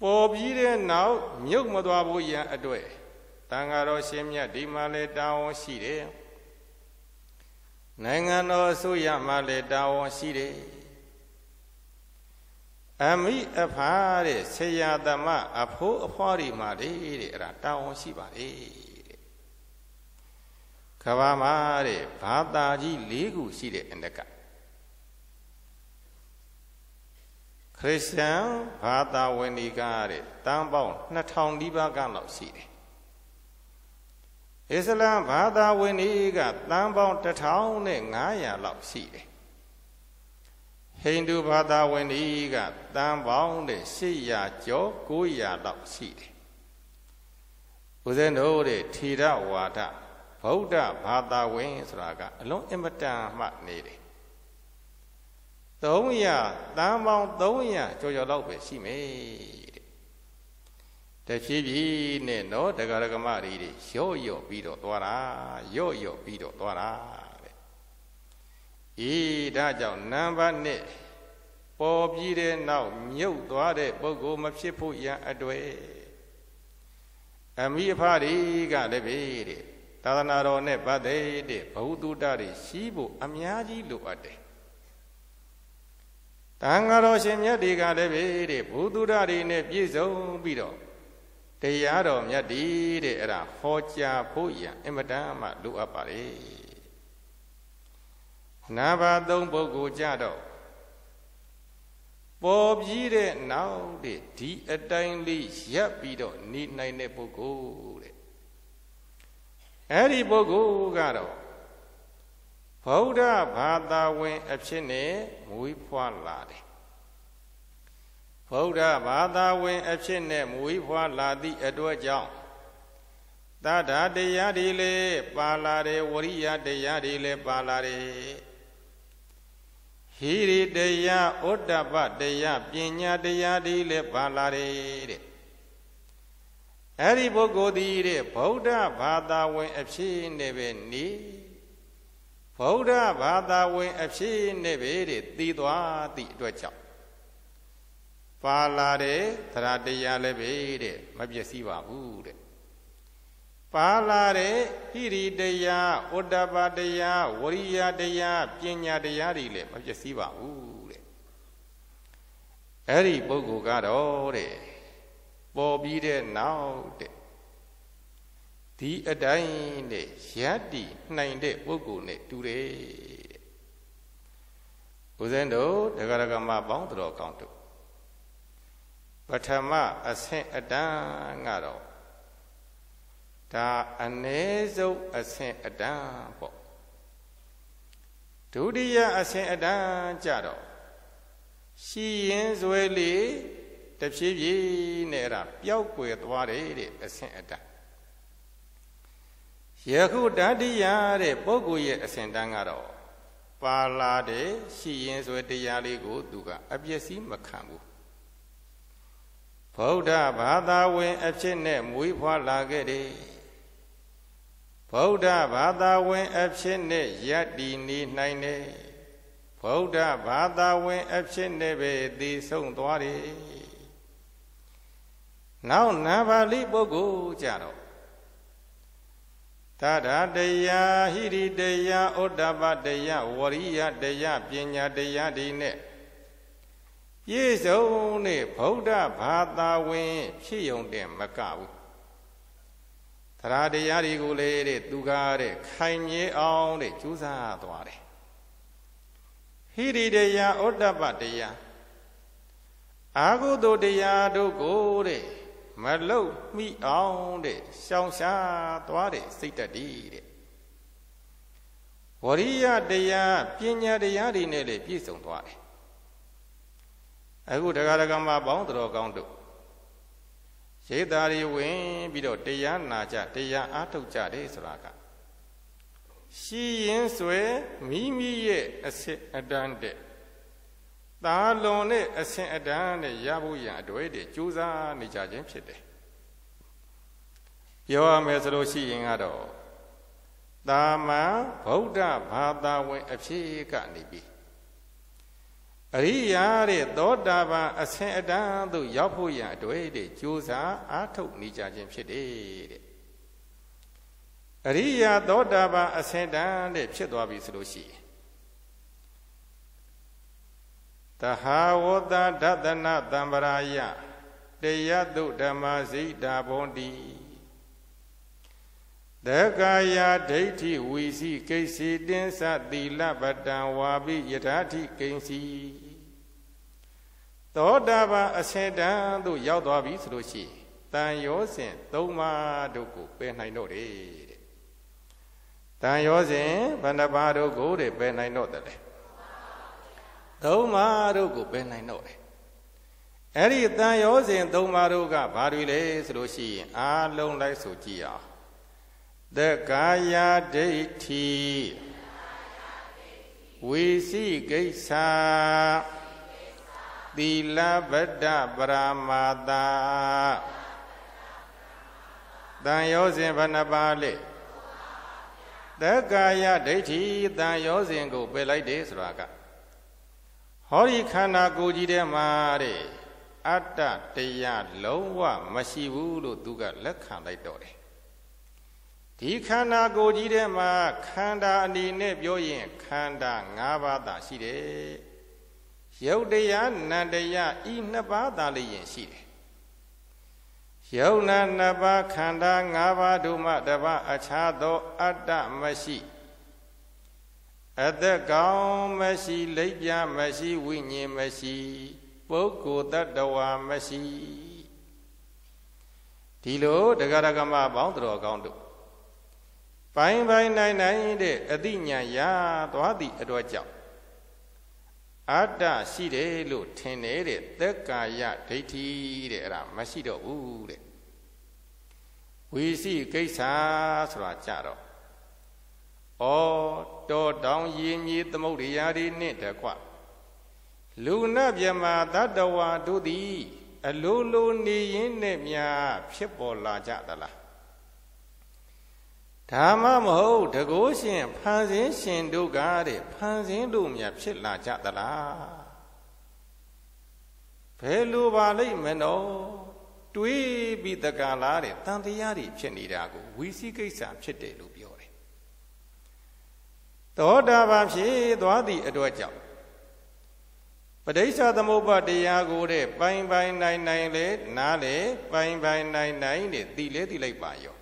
ပေါ်ပြီးတဲ့နောက်မြုပ်မသွားဘူးရန်အတွက်တန်ဃာတော်ရှင်မြတ်ဒီမှာလဲတာဝန်ရှိတယ်နိုင်ငံတော်အစိုးရမှာလဲတာဝန်ရှိတယ် အမိအဖာတဲ့ဆရာသမအဖိုးအဖွားတွေမှာလေတဲ့အဲ့ဒါတာဝန်ရှိပါလေတဲ့ကဘာမှာတဲ့ဘာသာကြီး၄ခုရှိတဲ့အနက်ကခရစ်ယာန်ဘာသာဝင်တွေကတဲ့တန်ပေါင်း2000ဒီပါးကလောက်ရှိတယ်အစ္စလမ်ဘာသာဝင်တွေကတန်ပေါင်း1500လောက်ရှိတယ် ဟိန္ဒူဘာသာဝင်တွေကတန်ပေါင်းတဲ့800ကျော်900လောက်ရှိတယ်။ဦးဇင်းတို့တဲ့ထေရဝါဒဗုဒ္ဓဘာသာဝင်ဆိုတာကအလွန်အင်မတန်မှနေတယ်။300တန်ပေါင်း300ကျော်ကျော်လောက်ပဲရှိမယ်တဲ့။တဖြည်းဖြည်းနဲ့နော်တဂရကမတွေရော့ရော့ပြီးတော့သွားတာရော့ရော့ပြီးတော့သွားတာ အေးဒါကြောင့်နံပါတ်1ပေါ်ပြီးတဲ့နောက်မြုပ်သွားတဲ့ပုဂ္ဂိုလ်မဖြစ်ဖို့ရန်အတွေ့အမိအဖတွေကလည်းပဲတဲ့သာသနာတော်နဲ့ပတ်သက်တဲ့ဘ ഹു တုတ္တတွေရှိဖို့အများကြီးလိုအပ်တယ်တန်ဃာတော်ရှင်မြတ်တွေကလည်းပဲတဲ့ဘုသူဒ္ဓတွေနဲ့ပြည့်စုံပြီးတော့တရားတော်မြတ်ဒီတဲ့အဲ့ဒါဟောကြားဖို့ရန်အင်မတန်မှလိုအပ်ပါလေ နာဘာသုံးပုဂ္ဂိုလ်ကြတော့ပေါ်ပြီးတဲ့နောက်တဲ့ဒီအတိုင်းလေးရပ်ပြီးတော့နေနိုင်တဲ့ပုဂ္ဂိုလ်တဲ့အဲ့ဒီပုဂ္ဂိုလ်ကတော့ဗုဒ္ဓဘာသာဝင်အဖြစ်နဲ့မွေးဖွားလာတယ်ဗုဒ္ဓဘာသာဝင်အဖြစ်နဲ့မွေးဖွားလာသည့်အတွက်ကြောင့်သဒ္ဓတရားတွေလည်းပါလာတယ်ဝရိယတရားတွေလည်းပါလာတယ် ဟိရိတရားဩတ္တပတရားပညာတရားတွေလည်းပါလာတယ်တဲ့အဲ့ဒီပုဂ္ဂိုလ်ဒီတဲ့ဗုဒ္ဓဘာသာဝင် အဖြစ်နဲ့ပဲနေဗုဒ္ဓဘာသာဝင်အဖြစ်နဲ့ပဲတဲ့သိသွားသည့်အတွက်ကြောင့်ပါလာတဲ့သရတရားလည်းပဲတဲ့မပျက်စီးပါဘူးတဲ့ ပါလာတဲ့ဟိရိတရားဩတ္တပတရားဝရိယတရားပညာတရားတွေလည်းမပျက်စီးပါဘူးတဲ့အဲ့ဒီပုဂ္ဂိုလ်ကတော့တဲ့ပေါ်ပြီးတဲ့နောက်တဲ့ဒီအတိုင်းတဲ့ရတ္တိနိုင်တဲ့ပုဂ္ဂိုလ်နဲ့တူတယ်တဲ့ဦးဇင်းတို့ဒဂရကမပေါင်းတော်ကောင်းတို့ပထမအဆင့်အတန်းကတော့ ဒါအ ਨੇ ဆုံးအဆင့်အတန်းပေါ့ဒုတိယအဆင့်အတန်းကြတော့ရှိရင်ဇွဲလေးတဖြည်းဖြည်းနဲ့အဲ့ဒါပျောက်ကွယ်သွားတယ်တဲ့အဆင့်အတန်းယခုတတိယတဲ့ပုဂ္ဂိုလ်ရဲ့အဆင့်တန်းကတော့ပါလာတဲ့ရှိရင်ဇွဲတရားလေးကို သူကအပျက်စီးမခံဘူးဗုဒ္ဓဘာသာဝင် အဖြစ်နဲ့မွေးဖွားလာခဲ့တယ် ဗုဒ္ဓဘာသာဝင်အဖြစ်နဲ့ယက်တည်နေနိုင်တယ်ဗုဒ္ဓဘာသာဝင်အဖြစ်နဲ့ပဲသိဆုံးသွားတယ်နောက်နံပါဠိပုဂ္ဂိုလ်ကြတော့သဒ္ဓတရားဟိရိတရားဩတ္တပတရားဝရိယတရားပညာတရားဒီနဲ့ပြည့်စုံတဲ့ဗုဒ္ဓဘာသာဝင် ဖြစ်ယုံတဲ့မကဘူး တရားတရားတွေကိုလေတဲ့သူကားတဲ့ခိုင်မြဲအောင်တဲ့ကြိုးစားသွားတယ်ဟိရိတရားဩတ္တပတရားအာဟုတုတရားတို့ကိုတဲ့မလုတ်မိအောင်တဲ့ရှောင်ရှားသွားတဲ့စိတ်တတည်းတဲ့ဝရိယတရားပညာတရားတွေနဲ့လည်းပြည့်စုံသွားတယ်အခုတရားဒဂမပေါင်းတော်ကောင်းတို့ ရိတ်သားတွေဝင်ပြီးတော့တရားနာကြတရားအားထုတ်ကြတယ်ဆိုတာကရှိရင်ဆွဲမိမိရဲ့အစစ်အတန်းတဲ့သာလွန်တဲ့အဆင့်အတန်းနဲ့ရဖို့ရန်အတွေ့တွေကြိုးစားနေကြခြင်းဖြစ်တယ်ပြောရမယ်ဆိုလို့ရှိရင်ကတော့တာမန်ဗုဒ္ဓဘာသာဝင် အဖြစ်ကနေပြီး အရိယာတဲ့သောတာပန်အဆင့်အတန်းသို့ရောက်ဖို့ရန်အတွေ့တဲ့ကြိုးစားအားထုတ်နေကြခြင်းဖြစ်တယ်တဲ့အရိယာသောတာပန်အဆင့်တန်းတဲ့ဖြစ်သွားပြီဆိုလို့ရှိရင်တဟာဝတဒသနတံပရာယတေယတုဓမ္မစိတာဘွန်တိတကာယဒိဋ္ဌိဝီစီကိစီတင်းသသီလပတံဝါပိယထာတိကိဉ္စီ သောတာပန်အစင်တန်သို့ရောက်သွားပြီဆိုလို့ရှိရင်တန်ရောစဉ်သုံးပါးတို့ကိုပယ်နိုင်တော့တယ်တဲ့တန်ရောစဉ်ဘန္တပါတို့ကိုတဲ့ပယ်နိုင်တော့တယ်သုံးပါးတို့ကိုပယ်နိုင်တော့တယ်အဲ့ဒီတန်ရောစဉ်သုံးပါးတို့ကဘာတွေလဲဆိုလို့ရှိရင်အာလုံးလိုက်ဆိုကြည့်အောင်သက္ကာယဒိဋ္ဌိဝီစီကိစ္ဆာ သီလဗတ္တပရမာတာတန်ရောစဉ်ဘဏ္ဍပါလေသက္ကာယဒိဋ္ဌိတန်ရောစဉ်ကိုပယ်လိုက်တယ်ဆိုတာကဟောဒီခန္ဓာကိုယ်ကြီးထဲမှာတဲ့အတ္တတရားလုံးဝမရှိဘူးလို့သူကလက်ခံလိုက်တော့တယ်ဒီခန္ဓာကိုယ်ကြီးထဲမှာခန္ဓာအနေနဲ့ပြောရင်ခန္ဓာ၅ပါးသာရှိတယ် ရုပ်တရားနံတရားဤနှစ်ပါးသာလေးရင်ရှိတယ်ယုံနာနှစ်ပါးခန္ဓာ၅ပါးတို့မှတပါးအခြားသောအတ္တမရှိအသက်ကောင်းမရှိလိပ်ပြမရှိဝိညာဉ်မရှိပုဂ္ဂိုလ်တ attva မရှိဒီလိုတရားဓမ္မပေါင်းတော်ကောင်းတို့ပိုင်းပိုင်းနိုင်နိုင်တဲ့အသိဉာဏ်ရသွားသည့်အတွက်ကြောင့် အတ္တရှိတယ်လို့ထင်နေတဲ့သက်ကာယဒိဋ္ဌိတဲ့အဲ့ဒါမရှိတော့ဘူးတဲ့ဝီစီကိစ္စဆိုတာကြတော့ဩတောတောင်ရင်ကြီးသမုဒ္ဒရာဒီနှင့်တကွလူနာမြမတတဝါတို့သည် အလိုလိုနေရင်းနဲ့များဖြစ်ပေါ်လာကြသလား ဒါမှမဟုတ်တကိုးရှင်ဖန်ဆင်းရှင်တို့ကတဲ့ဖန်ဆင်းတို့များဖြစ်လာကြသလားဘယ်လိုပါလိမ့်မနော်တွေးပြီးတကလားတဲ့တန်တရားတွေဖြစ်နေတာကိုဝီစီကိစ္စဖြစ်တယ်လို့ပြောတယ်သောတာပန်ဖြစ်သွားသည့်အတွက်ကြောင့်ပဋိစ္စသမုပ္ပါတရားကိုတဲ့ပိုင်ပိုင်နိုင်နိုင်လေနားလေပိုင်ပိုင်နိုင်နိုင်တဲ့သိလေသိလိုက်ပါရော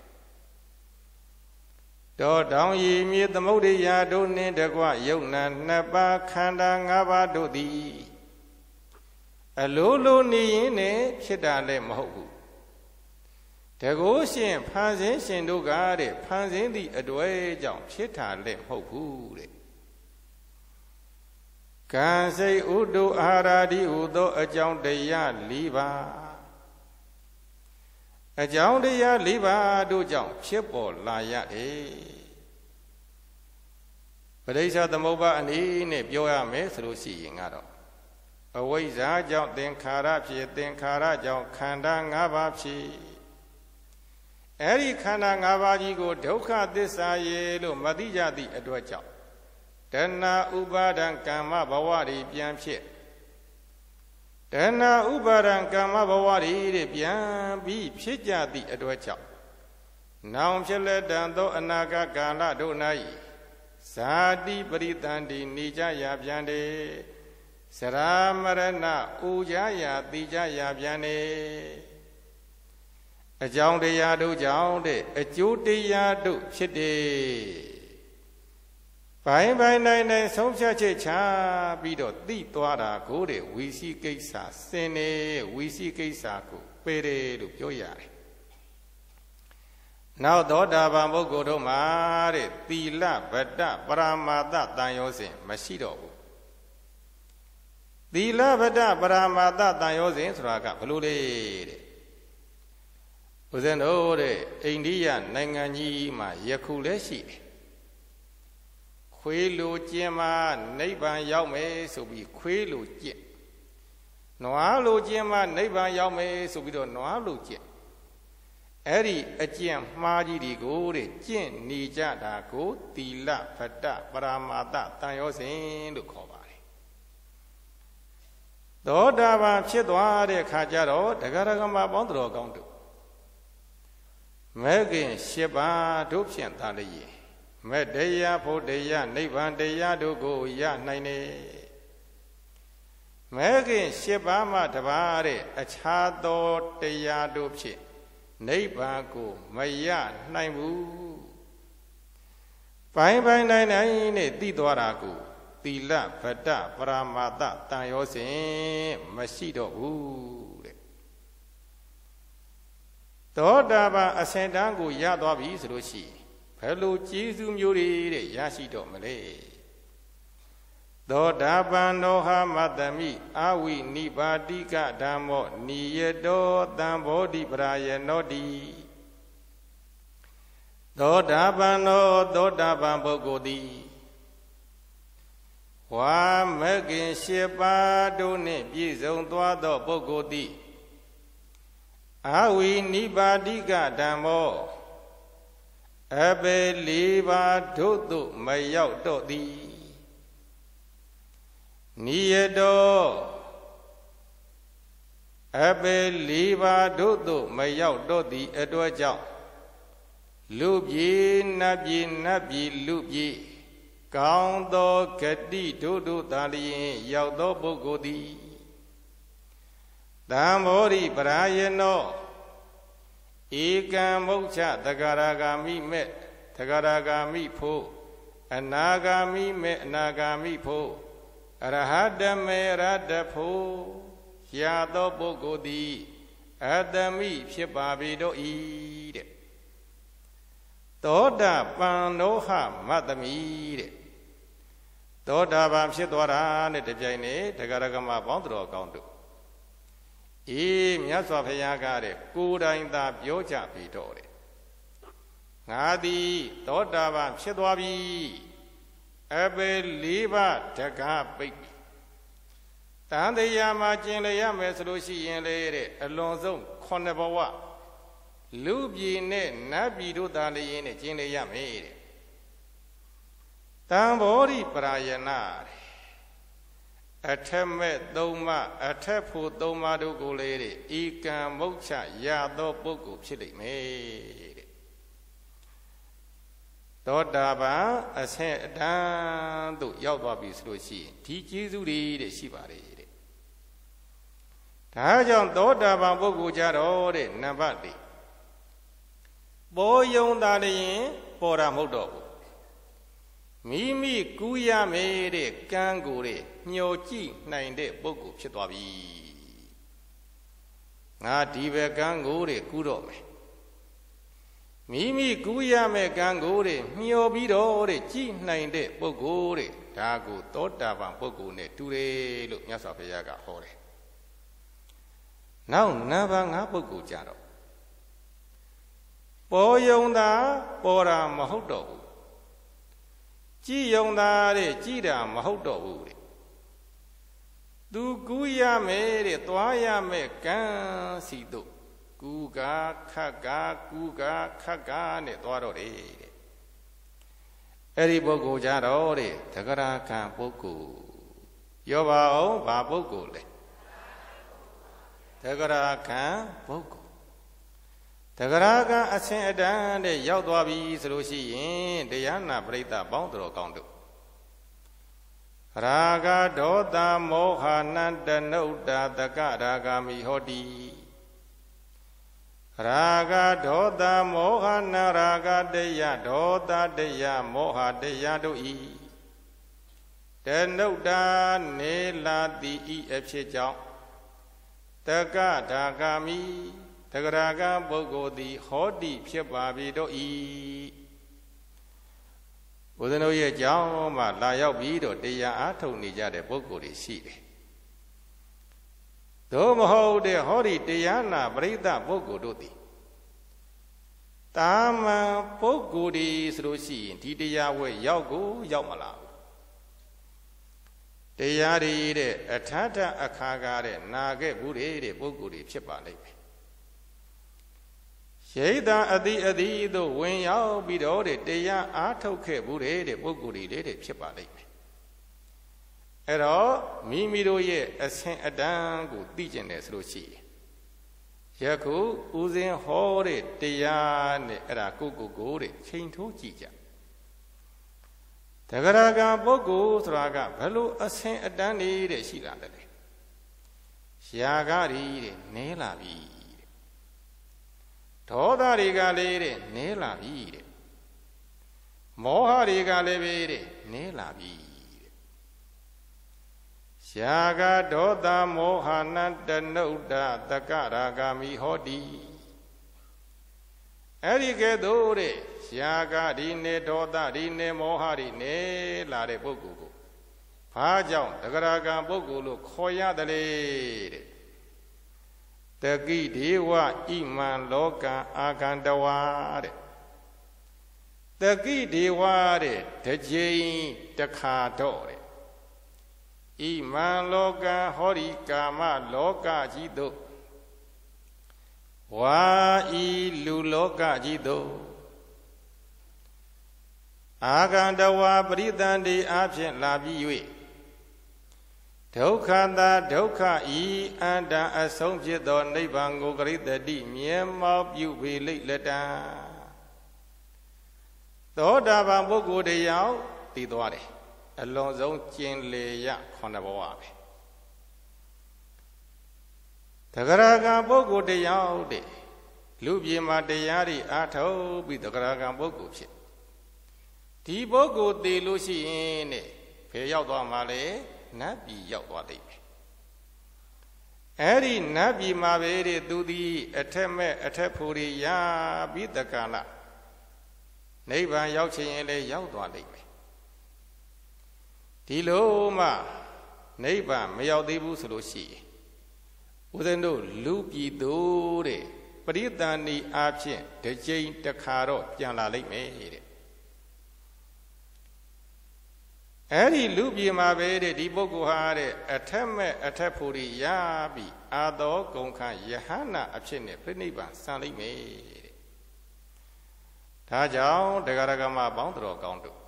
တောတောင်ရီမြေသမုဒ္ဒရာတို့နှင့်တကွယုံနာနှစ်ပါးခန္ဓာ၅ပါးတို့သည် အလိုလိုနေရင်နဲ့ဖြစ်တာလည်းမဟုတ်ဘူးတကောရှင်ဖန်ဆင်းရှင်တို့ကတဲ့ဖန်ဆင်းသည့်အတွေ့ကြောင့်ဖြစ်တာလည်းမဟုတ်ဘူးတဲ့ကံစိတ်ဥတုအာဟာရဒီဟုသောအကြောင်းတရား၄ပါး အကြောင်းတရား၄ပါးတို့ကြောင့်ဖြစ်ပေါ်လာရတယ်ပရိစ္ဆသမုပ္ပါအနေနဲ့ပြောရမယ်ဆိုလို့ရှိရင်ကတော့အဝိဇ္ဇာကြောင့်သင်္ခါရဖြစ်သင်္ခါရကြောင့်ခန္ဓာ၅ပါးဖြစ်အဲ့ဒီခန္ဓာ၅ပါးကြီးကိုဒုက္ခသစ္စာရေလို့မသိကြသည့်အတွက်ကြောင့်တဏှာဥပါဒံကမ္မဘဝတွေပြန်ဖြစ် တဏှာဥပါဒံကမ္မဘဝတွေပြန်ပြီးဖြစ်ကြသည့်အတွက်ကြောင့်နောင်ဖြစ်လက်တံသောအနာဂတ်ကာလတို့၌ဇာတိပရိတန်တိနေကြရာပြန်တယ်စရာမရဏဥကြရာတိကြရာပြန်တယ်အကြောင်းတရားတို့ကြောင့်တဲ့အကျိုးတရားတို့ဖြစ်တယ် ဘိုင်းဘိုင်းနိုင်နိုင်ဆုံးဖြတ်ချက်ချပြီးတော့သိသွားတာကိုတဲ့ဝီစီကိစ္စစင်နေဝီစီကိစ္စကိုပေတယ်လို့ပြောရတယ်နောက်သောတာပန်ပုဂ္ဂိုလ်တို့မှာတဲ့သီလဗတ္တပရမာတတန်ရောစဉ်မရှိတော့ဘူးသီလဗတ္တပရမာတတန်ရောစဉ်ဆိုတာကဘလို့လဲတဲ့ဦးဇင်းတို့တဲ့အိန္ဒိယနိုင်ငံကြီးမှာယခုလည်းရှိတယ် ခွေးလိုကျင်မှနိဗ္ဗာန်ရောက်မယ်ဆိုပြီးခွေးလိုကျင့်နွားလိုကျင့်မှနိဗ္ဗာန်ရောက်မယ်ဆိုပြီးတော့နွားလိုကျင့်အဲ့ဒီအကျင့်မှားကြီးတွေကိုတဲ့ကျင့်နေကြတာကိုသီလဖတ္တပရမာတတန်ရောစဉ်လို့ခေါ်ပါတယ်သောတာပန်ဖြစ်သွားတဲ့ခါကျတော့ဒဂရကမပေါင်းတော်ကောင်းတို့မဲခင်၈ပါးတို့ဖြင့်သာလျင် မဲ့တရားဖို့တရားနိဗ္ဗာန်တရားတို့ကိုရနိုင်နေမဲခင်၈ပါးမှတပါးတဲ့အခြားသောတရားတို့ဖြင့်နိဗ္ဗာန်ကိုမရနိုင်ဘူးပိုင်းပိုင်းနိုင်နိုင်နဲ့သိသွားတာကိုသီလဗတ္တပရမာတတန်ရောစဉ်မရှိတော့ဘူးတဲ့သောတာပန်အစင်တန်းကိုရသွားပြီဆိုလို့ရှိရင် ဘယ်လိုကျေးဇူးမျိုးတွေတဲ့ရရှိတော့မလဲသောတာပန်နောဟမတမိအဝိနိပါတိကဓမ္မောနိယတောတံဘောဓိပရာယနောတိသောတာပန်နောသောတာပန်ပုဂ္ဂိုလ်သည်ဝါမကင်၈ပါးတို့နှင့်ပြည့်စုံသွားသောပုဂ္ဂိုလ်သည်အဝိနိပါတိကဓမ္မော အပေလေးပါးတို့သို့မရောက်တော့သည်နိယတောအပေလေးပါးတို့သို့မရောက်တော့သည်အတွက်ကြောင့်လူပြေနတ်ပြေနတ်ပြေလူပြေကောင်းသောဂတိတို့တို့သာလျင် ရောက်သောပုဂ္ဂိုလ်သည်တံဘောဓိပရာယနော ဧကံမုတ်ချတဂရဂာမိမဲ့တဂရဂာမိဖို့အနာဂာမိမဲ့အနာဂာမိဖို့အရဟတမေရတဖို့ရာသောပုဂ္ဂိုလ်သည်အတမိဖြစ်ပါပေတော့ဤတဲ့သောတာပန်နောဟမတ္တမိတဲ့သောတာပန်ဖြစ်သွားတာနဲ့တပြိုင်နက်တဂရကမပေါင်းတော်ကောင်းတို့ အေးမြတ်စွာဘုရားကတဲ့ကိုယ်တိုင်သာပြောကြပြီတော့တဲ့ငါသည်သောတာပန်ဖြစ်သွားပြီအပေလေးပါးတကားပိတ်ပြီတန်တရားမှာကျင်လျရမယ်ဆိုလို့ရှိရင်လေတဲ့အလွန်ဆုံးခုနှစ်ဘဝလူပြည်နဲ့နတ်ပြည်တို့သာလျင်နဲ့ကျင်လျရမယ်တဲ့တံဘောဓိပရာယနာ အထက်မဲ့သုံးမအထက်ဖို့သုံးမတို့ကိုလေတဲ့ဤကံမုတ်ချရသောပုဂ္ဂိုလ်ဖြစ်လိမ့်မယ်တဲ့သောတာပန်အဆင့်အတန်းသို့ရောက်သွားပြီဆိုလို့ရှိရင်ဒီကျေးဇူးတွေတဲ့ရှိပါတယ်တဲ့ဒါကြောင့်သောတာပန်ပုဂ္ဂိုလ်ကြတော့တဲ့နံပါတ်၄ပေါ်ယုံတာလျင်ပေါ်တာမဟုတ်တော့ဘူးမိမိကူးရမယ်တဲ့ကံကိုတဲ့ ညှော်ကြည့်နိုင်တဲ့ပုဂ္ဂိုလ်ဖြစ်သွားပြီငါဒီဘက်ကံကိုတဲ့ကူးတော့မယ်မိမိကူးရမယ်ကံကိုတဲ့မျောပြီးတော့တဲ့ကြည်နိုင်တဲ့ပုဂ္ဂိုလ်တဲ့ဒါကိုသောတာပန်ပုဂ္ဂိုလ်နဲ့တူတယ်လို့မြတ်စွာဘုရားကဟောတယ်။နောက်နံပါတ်5ပုဂ္ဂိုလ်ကြတော့ပေါ်ယုံတာပေါ်တာမဟုတ်တော့ဘူး။ကြည်ယုံတာတဲ့ကြည်တာမဟုတ်တော့ဘူးတဲ့။ သူကူးရမယ်တဲ့သွားရမယ်ကံစီတို့ကူကာခတ်ကာကူကာခတ်ကာနဲ့သွားတော့တယ်တဲ့အဲ့ဒီပုဂ္ဂိုလ်ကြတော့တဲ့သကရာခံပုဂ္ဂိုလ်ပြောပါအောင်ဘာပုဂ္ဂိုလ်လဲသကရာခံပုဂ္ဂိုလ်တဂရကအဆင်အတန်းတဲ့ရောက်သွားပြီဆိုလို့ရှိရင်တရားနာပရိသတ်ပေါင်းတော်ကောင်းတို့ ရာဂဒေါသမောဟနန္တနုဒ္ဒတကရာဂမိဟောတိရာဂဒေါသမောဟနာရာဂတယဒေါသတယမောဟတယတို့ဤတနုဒ္ဒါနေလာတိဤအဖြစ်ကြောင့်တကဒါဂာမိတဂရာဂပုဂ္ဂိုလ်သည်ဟောတိဖြစ်ပါပြီတို့ဤ ဘုဇင်တို့ရဲ့ကြောင်းမှလာရောက်ပြီးတော့တရားအားထုတ်နေကြတဲ့ပုဂ္ဂိုလ်တွေရှိတယ်သို့မဟုတ်တဲ့ဟောဒီတရားနာပရိသတ်ပုဂ္ဂိုလ်တို့သည်တာမန်ပုဂ္ဂိုလ်ဒီဆိုလို့ရှိရင်ဒီတရားဝဲရောက်ကိုရောက်မလားတရားတွေတဲ့အထထအခါကားတဲ့နာခဲ့ဘူးတဲ့ပုဂ္ဂိုလ်တွေဖြစ်ပါလိမ့်မယ် ရိတ်တာအတိအတိတို့ဝင်ရောက်ပြီးတော့တဲ့တရားအားထုတ်ခဲ့ဘူးတဲ့ပုဂ္ဂိုလ်တွေတဲ့ဖြစ်ပါလိမ့်မယ်အဲ့တော့မိမိတို့ရဲ့အဆင်အတန်းကိုသိကျင်တယ်ဆိုလို့ရှိရင်ယခုဦးစင်းဟောတဲ့တရားနဲ့အဲ့ဒါကိုကိုကိုတဲ့ချိန်ထိုးကြည့်ကြတဂရကံပုဂ္ဂိုလ်ဆိုတာကဘယ်လိုအဆင်အတန်းနေတဲ့ရှိလာတယ်ရာဂတွေတဲ့နဲလာပြီတဲ့ ဒေါသတွေကလေးတဲ့နဲလာပြီတဲ့မောဟတွေကလည်းပဲတဲ့နဲလာပြီရှာကဒေါသမောဟနတနုဒ္ဒတကရာဂာမိဟောတိအဲ့ဒီကဲ့သို့တဲ့ရှာကဒီနေဒေါသဒီနေမောဟဒီနေလာတဲ့ပုဂ္ဂိုလ်ကိုဘာကြောင့်တဂရာကံပုဂ္ဂိုလ်လို့ခေါ်ရတယ်တဲ့ တကိဒေဝဣမံလောကံအာကန္တဝါတဲ့တကိဒေဝတဲ့တကြိမ်တခါတော့တဲ့ဣမံလောကဟောဒီကာမလောကကြီးတို့ဝါဤလူလောကကြီးတို့အာကန္တဝါပရိသန္တိအဖြစ်လာပြီး၍ ဒုက္ခသာဒုက္ခဤအန္တအဆုံးဖြစ်သောနိဗ္ဗာန်ကိုဂရိတတိမြဲမောပြုပေလိမ့်လက်တံသောတာပန်ပုဂ္ဂိုလ်တယောက်တည်သွားတယ်အလွန်ဆုံးကျင်လေရခုနှစ်ဘဝပဲတဂရကပုဂ္ဂိုလ်တယောက်တည်းလူပြေမှာတရားတွေအားထုတ်ပြီးတဂရကံပုဂ္ဂိုလ်ဖြစ်ဒီပုဂ္ဂိုလ်တည်လို့ရှိရင်တဲ့ဘယ်ရောက်သွားမှာလဲ နတ်ပြည်ရောက်သွားလိမ့်မယ်အဲ့ဒီနတ်ပြည်မှာပဲတဲ့သူသည်အထက်မဲ့အထက်ဖို့ရပြီးတက္ကလနိဗ္ဗာန်ရောက်ချင်ရင်လည်းရောက်သွားလိမ့်မယ်ဒီလိုမှနိဗ္ဗာန်မရောက်သေးဘူးဆိုလို့ရှိရင်ဦးဇင်းတို့လူပြည်သူတဲ့ပရိသန္တိအားဖြင့်တစ်ကြိမ်တစ်ခါတော့ပြန်လာလိမ့်မယ်တဲ့ အဲ့ဒီလူပြည်မှာပဲတဲ့ဒီပုဂ္ဂိုလ်ဟာတဲ့အထက်မဲ့အထက်ဖို့ရပြီးအာသောဂုံခယဟနာအဖြစ်နဲ့ပြိဋိဘံစံလိမ့်မယ်တဲ့ဒါကြောင့်တရားရကမပေါင်းတော်ကောင်းတို့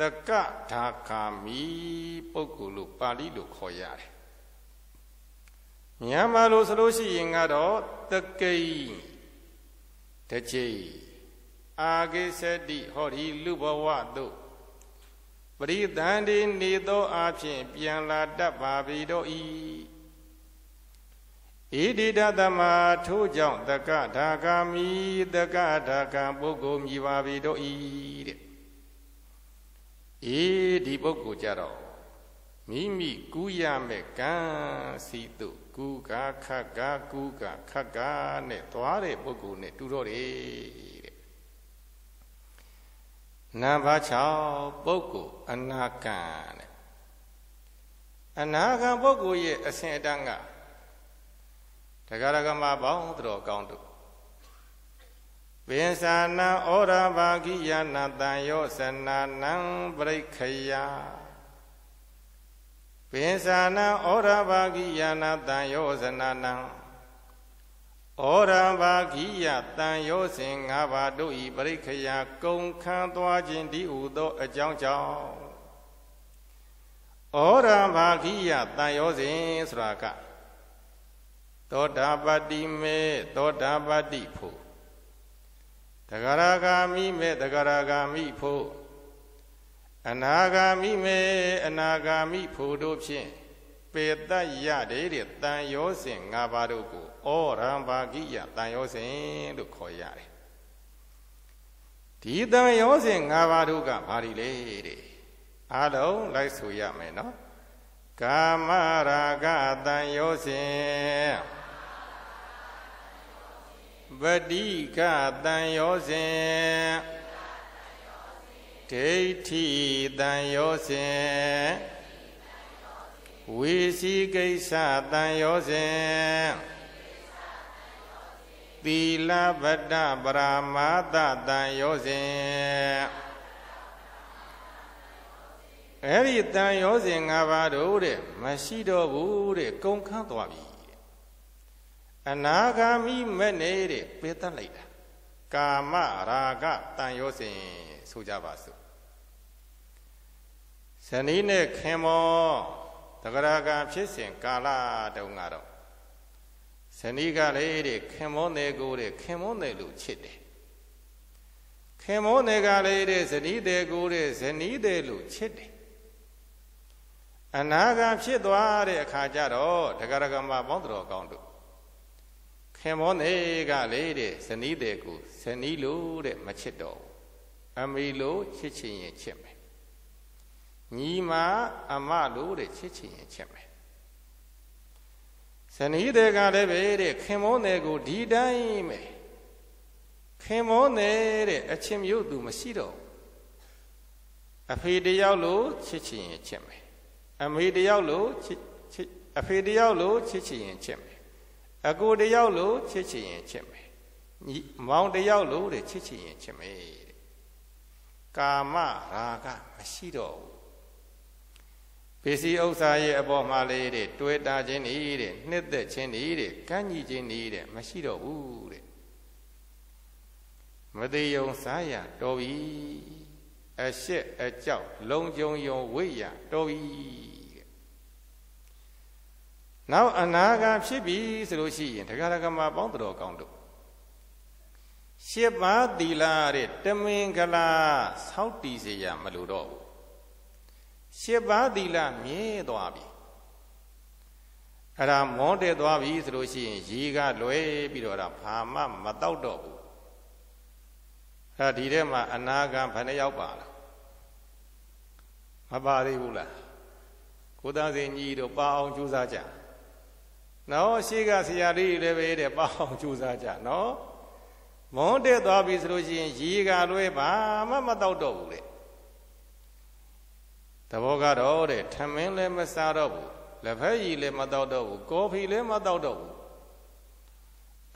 တကဒါကာမီပုဂ္ဂိုလ်လို့ပါဠိလိုခေါ်ရတယ်မြန်မာလိုဆိုလို့ရှိရင်ကတော့တကိတကြိအာဂိသတိဟောဒီလူဘဝတို့ ပရိသန္တိနေသောအဖြစ်ပြန်လာတတ်ပါပြီတော့ဤဣတိတသမထိုးကြောင့်တက္ကဒါဂာမိတက္ကဒါကံပုဂ္ဂိုလ်မြည်ပါပြီတော့ဤတဲ့အေးဒီပုဂ္ဂိုလ်ကြတော့မိမိကူးရမဲ့ကံစီတုကူးကခတ်ကကူးကခတ်ကနဲ့သွားတဲ့ပုဂ္ဂိုလ်နဲ့တူတော့တယ် နံပါတ်6ပုဂ္ဂိုလ်အနာကံတဲ့အနာကံပုဂ္ဂိုလ်ရဲ့အစဉ်အတန်းကတရားရကမပေါင်းတော်ကောင်းတို့ပင်စာနံဩရဘာဂိယနာတန်ယောသနာနံပရိခယပင်စာနံဩရဘာဂိယနာတန်ယောသနာနံ ဩရဘာဂိယတန်ရောစဉ်၅ပါးတို့ဤပရိခယာကုံခန်းသွားခြင်းဒီဟုသောအကြောင်းကြောင့်ဩရဘာဂိယတန်ရောစဉ်ဆိုတာကသောတာပတ္တိမေသောတာပတ္တိဖို့တဂရဂာမိမေတဂရဂာမိဖို့အနာဂာမိမေအနာဂာမိဖို့တို့ဖြင့်ပေတတ်ရတယ်တဲ့တန်ရောစဉ်၅ပါးတို့ကို ဩရံဘာဂိယတန်ရောစဉ်လို့ခေါ်ရတယ်ဒီတန်ရောစဉ်၅ပါးတို့ကဘာတွေလဲတဲ့အားလုံးလိုက်ဆိုရမယ်နော်ကာမရာဂတန်ရောစဉ်ပတိကတန်ရောစဉ်ဒိဋ္ဌိတန်ရောစဉ်ဝေစီကိစ္စတန်ရောစဉ် သီလဗတ္တပရမာသတန်ရောစဉ်အဲ့ဒီတန်ရောစဉ်၅ပါးတို့တဲ့မရှိတော့ဘူးတဲ့ကုန်ခန်းသွားပြီအနာဂါမိမဲ့နေတဲ့ပေတတ်လိုက်တာကာမရာဂတန်ရောစဉ်ဆိုကြပါစို့ဇနီးနဲ့ခင်မောတဂရကံဖြစ်စဉ်ကာလတုန်းကတော့ ဇနီးကလည်းတဲ့ခင်မောနယ်ကိုတဲ့ခင်မောနယ်လို့ချစ်တယ်ခင်မောနယ်ကလည်းတဲ့ဇနီးတဲ့ကိုတဲ့ဇနီးတဲ့လို့ချစ်တယ်အနာဂံဖြစ်သွားတဲ့အခါကျတော့တဂရကမပေါင်းတော်ကောင်းတို့ခင်မောနယ်ကလည်းတဲ့ဇနီးတဲ့ကိုဇနီးလို့တဲ့မချစ်တော့အမေလို့ချစ်ချင်ရင်ချစ်မယ်ညီမအမလို့တဲ့ချစ်ချင်ရင်ချစ်မယ်ဇ နီးတွေကလည်းပဲတဲ့ခင်မောနယ်ကိုဒီတိုင်းပဲခင်မောနယ်တဲ့အချင်းမျိုးသူမရှိတော့အဖေတယောက်လို့ချစ်ချင်ရင်ချစ်မယ်အမေတယောက်လို့ချစ်ချစ်အဖေတယောက်လို့ချစ်ချင်ရင်ချစ်မယ်အကိုတယောက်လို့ချစ်ချင်ရင်ချစ်မယ်မောင်တယောက်လို့တဲ့ချစ်ချင်ရင်ချစ်မယ်တဲ့ကာမရာဂမရှိတော့ဘူး ပစ္စည်းဥစ္စာရဲ့အပေါ်မှာလေးတဲ့တွေ့တာခြင်းဤတဲ့နှစ်သက်ခြင်းဤတဲ့ကန့်ညီခြင်းဤတဲ့မရှိတော့ဘူးတဲ့မသေးယုံစားရတော်ပြီအရှက်အကြောက်လုံကြုံယုံဝိရတော်ပြီတဲ့နောက်အနာဂါဖြစ်ပြီဆိုလို့ရှိရင်တရားဓမ္မပေါင်းတော်ကောင်းတို့ရှစ်ပါးသီလတဲ့တမင်္ဂလာဆောက်တည်စေရမလို့တော့ဘူး ရှစ်ပါးသီလမြဲသွားပြီအဲ့ဒါမောတက်သွားပြီဆိုလို့ရှိရင်ရေကလွဲပြီးတော့အဲ့ဒါဘာမှမတော့တော့ဘူးအဲ့ဒါဒီထဲမှာအနာဂံဘယ်နှယောက်ပါလားမပါသေးဘူးလားကိုသားစင်ကြီးတို့ပါအောင်ကြိုးစားကြနော်ရှေးကဆရာလေးတွေလည်းပဲတဲ့ပါအောင်ကြိုးစားကြနော်မွန်းတက်သွားပြီဆိုလို့ရှိရင်ရေကလွဲဘာမှမတော့တော့ဘူးလေ သဘောကတော့တဲ့ထမင်းလည်းမစားတော့ဘူးလက်ဖက်ရည်လည်းမတော့တော့ဘူးကော်ဖီလည်းမတော့တော့ဘူး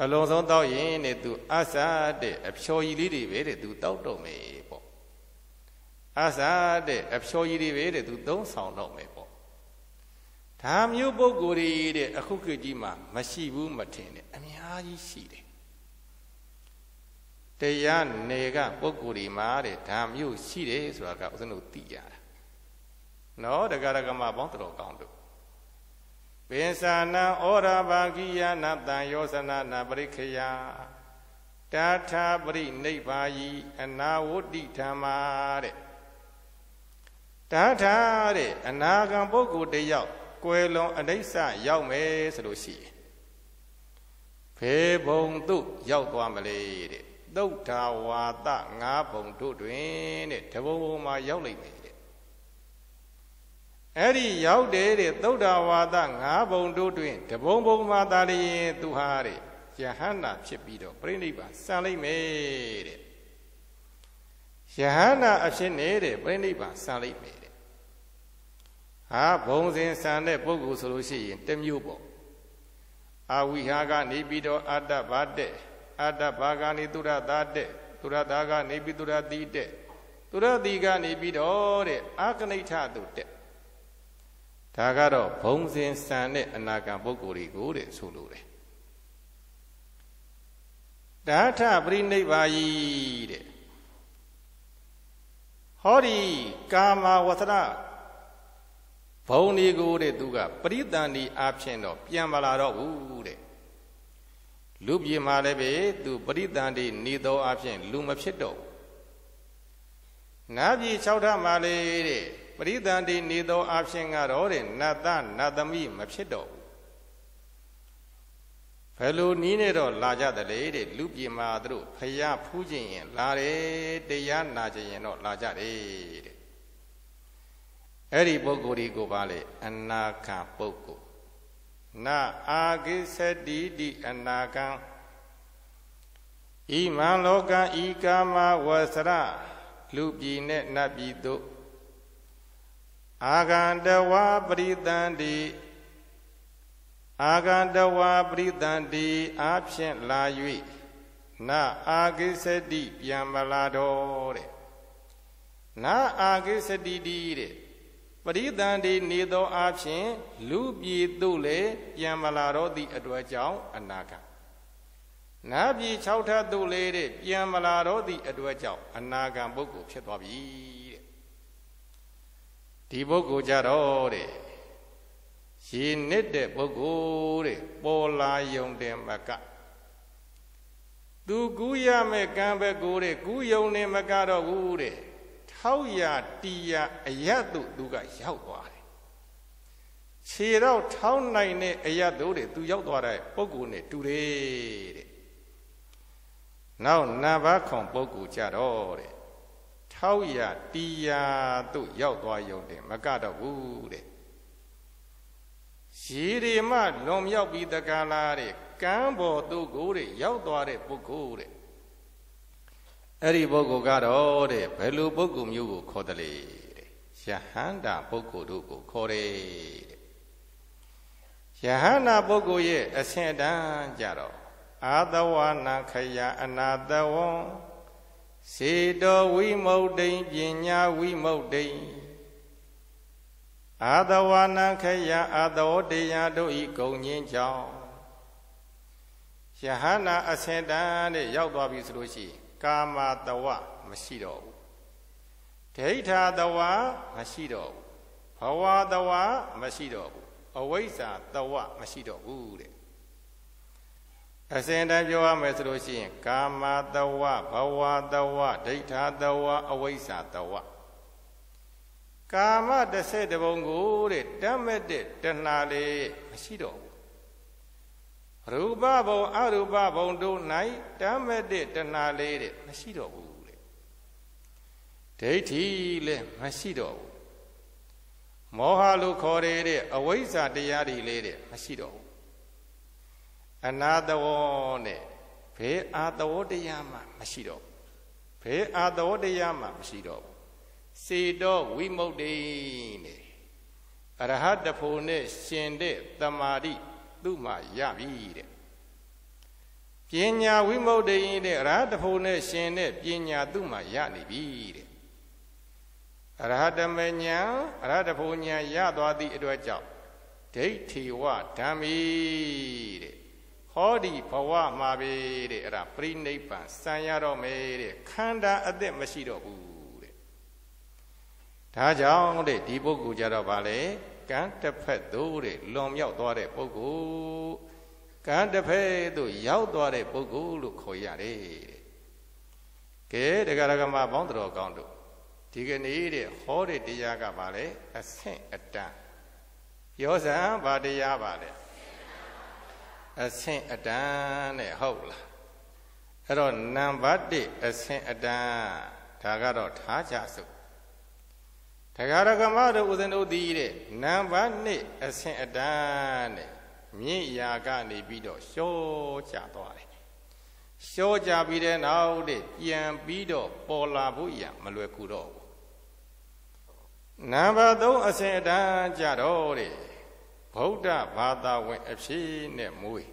အလုံးစုံတောက်ရင်တဲ့သူအဆာတဲ့အဖြော်ရည်လေးတွေပဲတဲ့သူတောက်တော့မယ်ပေါ့အဆာတဲ့အဖြော်ရည်တွေပဲတဲ့သူသုံးဆောင်တော့မယ်ပေါ့ဒါမျိုးပုံကိုယ်တွေတဲ့အခုခေတ်ကြီးမှာမရှိဘူးမထင်နဲ့အများကြီးရှိတယ်တရားနယ်ကပုံကိုယ်တွေမှာတဲ့ဒါမျိုးရှိတယ်ဆိုတာကဥစဉ်တို့သိရတာ နော်တက္ကရကမပေါင်းတော်ကောင်းတို့ပိသနာဩရဘာဂိယနာတံယောသနာနာပရိခယတာထာပရိနိဗ္ဗာယီအနာဝတ္တိဓမ္မာတဲ့တာထာတဲ့အနာဂံပုဂ္ဂိုလ်တယောက်ကွယ်လွန်အနိစ္စရောက်မယ်ဆိုလို့ရှိရင်ဖေဘုံသို့ရောက်သွားမလေတဲ့သုဒ္ဓဝါဒငါးဘုံတို့တွင်တဲ့တဘုံဘုံမှာရောက်လိမ့်မယ် အဲ့ဒီရောက်တယ်တဲ့သုဒ္ဓဝါဒငါးဘုံတို့တွင်တဘုံဘုံမှာသာလျင်သူဟာတဲ့ယဟန္တာဖြစ်ပြီးတော့ပြိဋိဘစံလိုက်မယ်တဲ့ယဟန္တာအဖြစ်နေတဲ့ပြိဋိဘစံလိုက်မယ်တဲ့ဟာဘုံစဉ်စံတဲ့ပုဂ္ဂိုလ်ဆိုလို့ရှိရင်တမျိုးပေါ့အာဝိဟာကနေပြီးတော့အတ္တဘာတဲ့အတ္တဘာကနေသူရတာတဲ့သူရတာကနေပြီးသူရတိတဲ့သူရတိကနေပြီးတော့တဲ့အာကနိဋ္ဌတုတဲ့ ဒါကတော့ဘုံစဉ်စံတဲ့အနာဂံပုဂ္ဂိုလ်တွေကိုတဲ့ဆိုလိုတယ်ဒါထပရိနိဗ္ဗာယီတဲ့ဟောဒီကာမဝသရဘုံဒီကိုတဲ့သူကပရိသန္တိအဖြစ်တော့ပြန်မလာတော့ဘူးတဲ့လူပြေမှာလည်းပဲသူပရိသန္တိနေသောအဖြစ်လူမဖြစ်တော့နာပြည်၆ထမှာလေတဲ့ ပရိသန္တိနေသောအဖြစ်ကတော့တဲ့နတ်သားနတ်သမီးမဖြစ်တော့ဘူးဘယ်လိုနီးနေတော့လာကြတယ်လေတဲ့လူပြေမှာသူတို့ဖျားဖူးခြင်းရင်လာတယ်တရားနာခြင်းရင်တော့လာကြတယ်တဲ့အဲ့ဒီပုဂ္ဂိုလ်ဒီကိုပါလေအနာကပုဂ္ဂိုလ်နာအာကိသတိတိအနာကံဤမံလောကံဤကာမဝဆရလူပြည်နဲ့နတ်ပြည်တို့ အာဂန္တဝါပရိသန္တိအာဂန္တဝါပရိသန္တိအာဖြင့်လာ၍နအာဂိသတိပြန်မလာတော့တဲ့နအာဂိသတိတိတဲ့ပရိသန္တိနေသောအာဖြင့်လူပြည်သို့လည်းပြန်မလာတော့သည့်အတွက်ကြောင့်အနာဂတ်နာပြည်၆ထပ်သို့လေတဲ့ပြန်မလာတော့သည့်အတွက်ကြောင့်အနာဂံပုဂ္ဂိုလ်ဖြစ်သွားပြီ ဒီပုဂ္ဂိုလ်ကြတော့တဲ့ရေနစ်တဲ့ပုဂ္ဂိုလ်တဲ့ပေါ်လာယုံတယ်မကသူကူးရမဲ့ကံပဲကိုတဲ့ကူးယုံနေမကတော့ဘူးတဲ့ထောက်ရတီရအယတ်တို့သူကရောက်သွားတယ်ခြေတော့ထောင်းနိုင်တဲ့အယတ်တို့တဲ့သူရောက်သွားတဲ့ပုဂ္ဂိုလ်နဲ့တူတယ်တဲ့နောက်နတ်ဘာခွန်ပုဂ္ဂိုလ်ကြတော့တဲ့ ထောက်ရတီးရာသို့ရောက်သွားရုံတင်မကတော့ဘူးတဲ့ရေတွေမှလွန်မြောက်ပြီးတက္ကလာတဲ့ကမ်းပေါ်သို့ကိုတဲ့ရောက်သွားတဲ့ပုဂ္ဂိုလ်တဲ့အဲ့ဒီပုဂ္ဂိုလ်ကတော့တဲ့ဘယ်လိုပုဂ္ဂိုလ်မျိုးကိုခေါ်တယ်လေတဲ့ယဟန္တာပုဂ္ဂိုလ်တို့ကိုခေါ်တယ်တဲ့ယဟန္တာပုဂ္ဂိုလ်ရဲ့အဆင့်အတန်းကြတော့အာသဝနာခယအနာတဝံ စေတောဝိမုတ်တိန်ပညာဝိမုတ်တိန်အာသဝနာခယအာသောတရားတို့ဤဂုံညင်းကြောင့်ယဟနာအစင်တန်တဲ့ရောက်သွားပြီဆိုလို့ရှိရင်ကာမတဝမရှိတော့ဘူးဒိဋ္ဌာတဝမရှိတော့ဘူးဘဝတဝမရှိတော့ဘူးအဝိဇ္ဇာတဝမရှိတော့ဘူးတဲ့ အစဉ်တိုင်းပြောရမယ်ဆိုလို့ရှိရင် ကာမတဝဘဝတဝဒိဋ္ဌာတဝအဝိဇ္ဇာတဝကာမတစ်ဆက်တပုံကိုတဲ့တတ်မဲ့တဲ့တဏှာလေးမရှိတော့ဘူးရူပဘုံအရူပဘုံတို့၌တမ္မတိတဏှာလေးတဲ့မရှိတော့ဘူးတဲ့ဒိဋ္ဌိလည်းမရှိတော့ဘူးမောဟလို့ခေါ်ရတဲ့အဝိဇ္ဇာတရားတွေလေးတဲ့မရှိတော့ဘူး အနာတဝောနဲ့ဘေးအာတဝောတရားမှမရှိတော့ဘူးဘေးအာတဝောတရားမှမရှိတော့ဘူးစေတောဝိမု ക്തി နဲ့အရဟတဖို့နဲ့ရှင်တဲ့တမာတိသူ့မှာရပြီတဲ့ပညာဝိမု ക്തി တဲ့ရဟတဖို့နဲ့ရှင်တဲ့ပညာသူ့မှာရနေပြီတဲ့အရဟတမညာအရဟတဖို့ညာရသွားသည့်အတွက်ကြောင့်ဒိဋ္ဌိဝဓမ္မီတဲ့ ဟောဒီဘဝမှာပဲတဲ့အဲ့ဒါပြိနိဗ္ဗာန်စံရတော့မယ်တဲ့ခန္ဓာအသက်မရှိတော့ဘူးတဲ့ဒါကြောင့်တဲ့ဒီပုဂ္ဂိုလ်ကြတော့ဗာလေကံတစ်ဖက်သို့တဲ့လွန်မြောက်သွားတဲ့ပုဂ္ဂိုလ်ကံတစ်ဖက်သို့ရောက်သွားတဲ့ပုဂ္ဂိုလ်လို့ခေါ်ရတယ်တဲ့ကဲတရားဓမ္မပေါင်းတော်ကောင်းတို့ဒီကနေ့တဲ့ဟောတဲ့တရားကဗာလေအဆင့်အတန်းရောစံဗာတရားပါလေ အဆင့်အတန်းနဲ့ဟုတ်လားအဲ့တော့နံပါတ်1အဆင့်အတန်းဒါကတော့ထားကြစို့တရားရကမတို့ဦးဇင်းတို့ဒီတဲ့နံပါတ်1အဆင့်အတန်းနဲ့မြင့်ရာကနေပြီးတော့ရှောကြသွားတယ်ရှောကြပြီးတဲ့နောက်တဲ့ပြန်ပြီးတော့ပေါ်လာဖို့ရမလွယ်ကူတော့ဘူးနံပါတ်3အဆင့်အတန်းကြတော့တဲ့ ဗုဒ္ဓဘာသာဝင် အဖြစ်နဲ့မွေး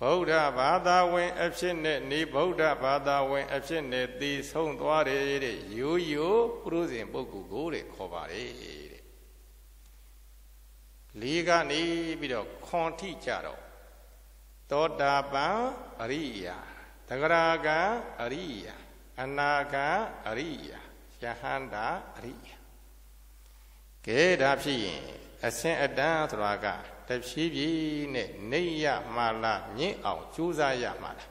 ဗုဒ္ဓဘာသာဝင် အဖြစ်နဲ့နေဗုဒ္ဓဘာသာဝင် အဖြစ်နဲ့တည်ဆုံးသွားတယ်တဲ့ရိုးရိုးပုရုဇဉ်ပုဂ္ဂိုလ်ကိုတဲ့ခေါ်ပါတယ်တဲ့လေးကနေပြီးတော့ခွန်ထိကြတော့သောတာပန်အရိယာသဂရာဂံအရိယာအနာဂံအရိယာယဟန္တာအရိယာကဲဒါဖြစ်ရင် အစင်အတန်းဆိုတာကတဖြည်းဖြည်းနဲ့နေရမှာလားမြင့်အောင်ကြိုးစားရမှာလား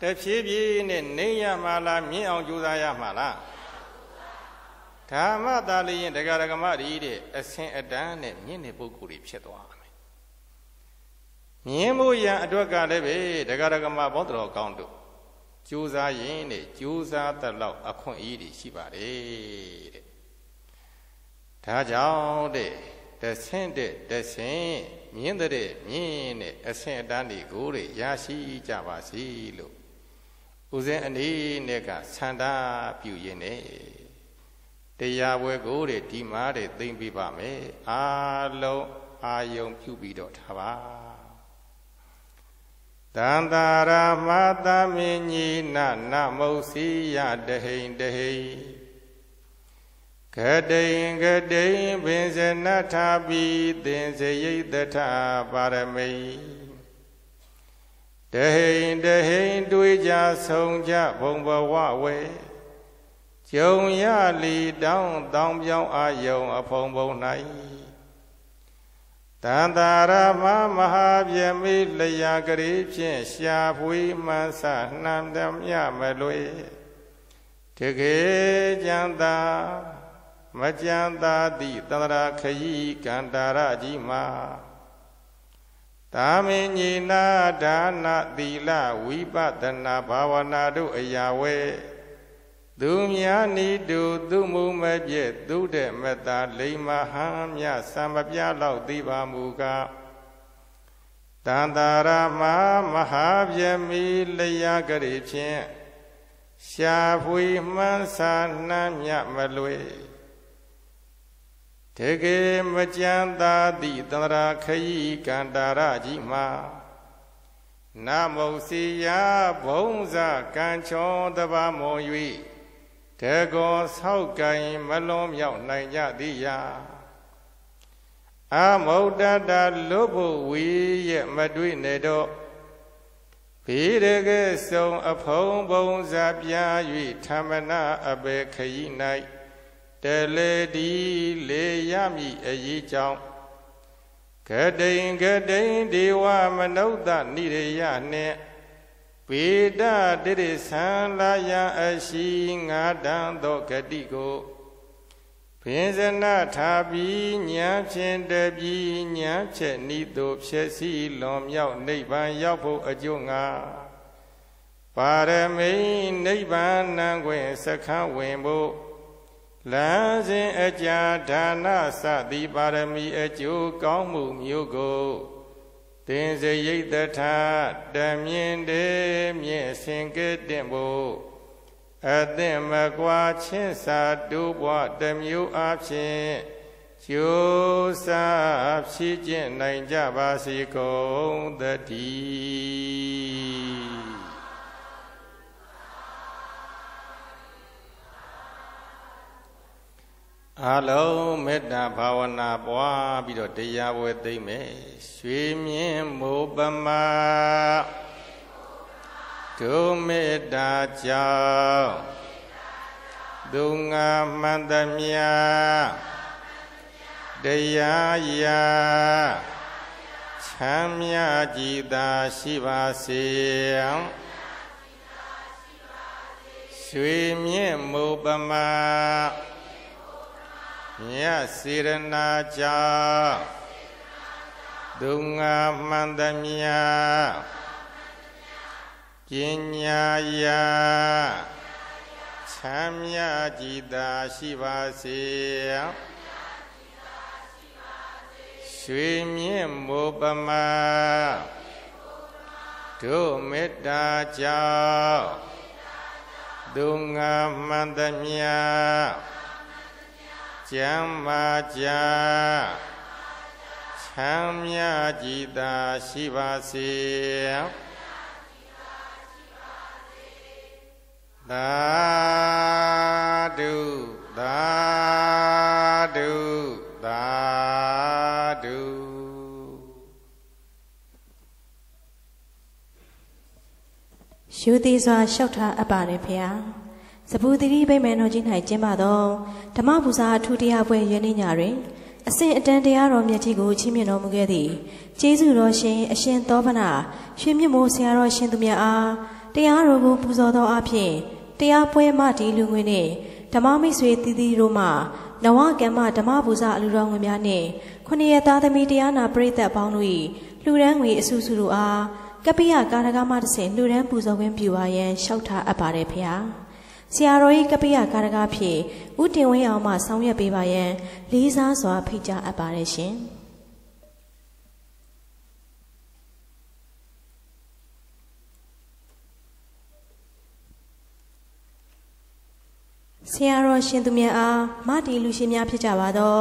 တဖြည်းဖြည်းနဲ့နေရမှာလားမြင့်အောင်ကြိုးစားရမှာလားဓမ္မသာလျင်တရားဓမ္မတွေတဲ့အစင်အတန်းနဲ့မြင့်တဲ့ပုဂ္ဂိုလ်တွေဖြစ်သွားမယ်မြင်မှုရန်အတွက်ကလည်းပဲတရားဓမ္မဘောတော်ကောင်းတို့ကြိုးစားရင်နဲ့ကြိုးစားတတ်လောက်အခွင့်အရေးတွေရှိပါတယ်တဲ့ ဒါကြောင့်တဲ့တဆင့်တဲ့တဆင့်မြင်းတဲ့မြင်းနဲ့အဆင့်အတန်းတွေကိုတွေရရှိကြပါစေလို့ဦးဇင်းအနေနဲ့ကဆန္ဒပြုရင်းနဲ့တရားပွဲကိုတွေဒီမှာတွေသိမ့်ပြပါမယ်အားလုံးအာယုံပြုပြီးတော့ထားပါတန္တာရမသမင်းကြီးနနမုတ်စီယတဟိန်တဟိန် ကတိန်ကတိန်ပင်စနထာပိသင်္စရိတ်တထပါရမိတဟိန်တဟိန်တွေးကြဆုံးကြဘုံဘဝဝေကျုံရလီတောင်းတောင်းပြောင်းအာယုံအဖုံဖုံ၌တန်တာရမမဟာဗျမိလျာကလေးဖြင့်ရှာဖွေမှန်းဆနှံတမြမလွေတကယ်ကြံသာ မကြံသာသည့်တန္တရာခยีကန္တာရကြီးမှာတာမင်ညီနာဒါနသီလဝိပဒနာဘာဝနာတို့အရာဝဲသူများနီတူသူမှုမပြည့်သူတဲ့မတာလိမ္မာဟံမြစံမပြလောက်သိပါမူကားတန္တာရမမဟာဗျမီလျာကလေးဖြင့်ရှာဖွေမှန်းစာနှမ်းမြမလွေ တကယ်မကြံသာသည့်သန္တရာခยีကန္တာရကြီးမှာနမုတ်စီယဘုံဇကံချောတဘာမော၍တကောဆောက်ကင်မလွန်မြောက်နိုင်ကြသည်ရာအမုဒ္ဒတာလွတ်ဖို့ဝီရဲ့မတွေ့နေတော့ဘေးရကဲဆုံးအဖုံဘုံဇပြာ၍ธรรมနာအဘေခยี၌ တလေဒီလေရမည်အရေးကြောင့်ကတိန်ကတိန်ဒေဝမနုဿနိရိယနှင့်ပေဒတိရိသံလာယအရှိငါတံသောဂတိကိုပင်စနာထားပြီးညာဖြင့်တပြီးညာဖြင့်ဤသို့ဖြစ်စီလွန်မြောက်နိဗ္ဗာန်ရောက်ဖို့အကျိုးငါပါရမိနိဗ္ဗာန်နံခွင့်စခန်းဝင်ဖို့ လမ်းစဉ်အကြာဒါနစသည်ပါရမီအကျိုးကောင်းမှုမျိုးကိုသင်စရိတ်တထာတမြင်တယ်မြင့်စင်ကဲ့တင်ဖို့အသင့်မကွာချင်းစာတူဘွားတမျိုးအဖြစ်ကျိုးစားဖြစ်ကျင့်နိုင်ကြပါစေကုန်သတည်း အလုံးမေတ္တာဘာဝနာပွားပြီးတော့တရားပွဲသိမ့်မယ်ရွှေမြင့်မိုးပမာဒုမေတ္တာကြောင့်ဒုငါမှန်သမျှတရားရာချမ်းမြကြည်သာရှိပါစေရွှေမြင့်မိုးပမာ မြတ်စေရနာကြောင့်ဒုငါမှန်သမျှပညာယာချမ်းမြကြည်သာရှိပါစေရွှေမြင့်မိုးပမာတို့မေတ္တာကြောင့်ဒုငါမှန်သမျှ ကျမ်းမာကြချမ်းမြကြည်သာရှိပါစေသာဓုသာဓုသာဓုယူသည်စွာလျှောက်ထားအပ်ပါတယ်ဖေဟာ စပူတိရိဗိမေတော်ကြီး၌ကျင်းပသောဓမ္မပူဇာအထူးတရားပွဲယနေ့ညတွင်အစဉ်အတန်တရားတော်မြတ်ကြီးကိုချီးမြှင့်တော်မူခဲ့သည့်ကျေးဇူးတော်ရှင်အရှင်သောဗနာရွှေမြင့်မိုးဆရာတော်ရှင်သူမြတ်အားတရားတော်ကိုပူဇော်သောအဖြစ်တရားပွဲမှဒီလူငွေနှင့်ဓမ္မမိတ်ဆွေတည်တည်တို့မှနဝကမ္မဓမ္မပူဇာအလူတော်ငွေများနှင့်ခုနှစ်ရသားသမီးတရားနာပရိသတ်ပေါင်းတို့၏လှူဒန်းငွေအစုစုတို့အားကပိယကာရကမတဆင်လှူဒန်းပူဇော်ခွင့်ပြုပါရန်လျှောက်ထားအပ်ပါတယ်ဖေဟာ ဆရာတော်ကြီးကပိယကာရကဖြင့်ဦးတင်ဝင်းအောင်မှဆောင်ရွက်ပေးပါရန်လေးစားစွာဖိတ်ကြားအပ်ပါတယ်ရှင်ဆရာတော်ရှင်သူမြတ်အားမတီလူရှင်များဖြစ်ကြပါသော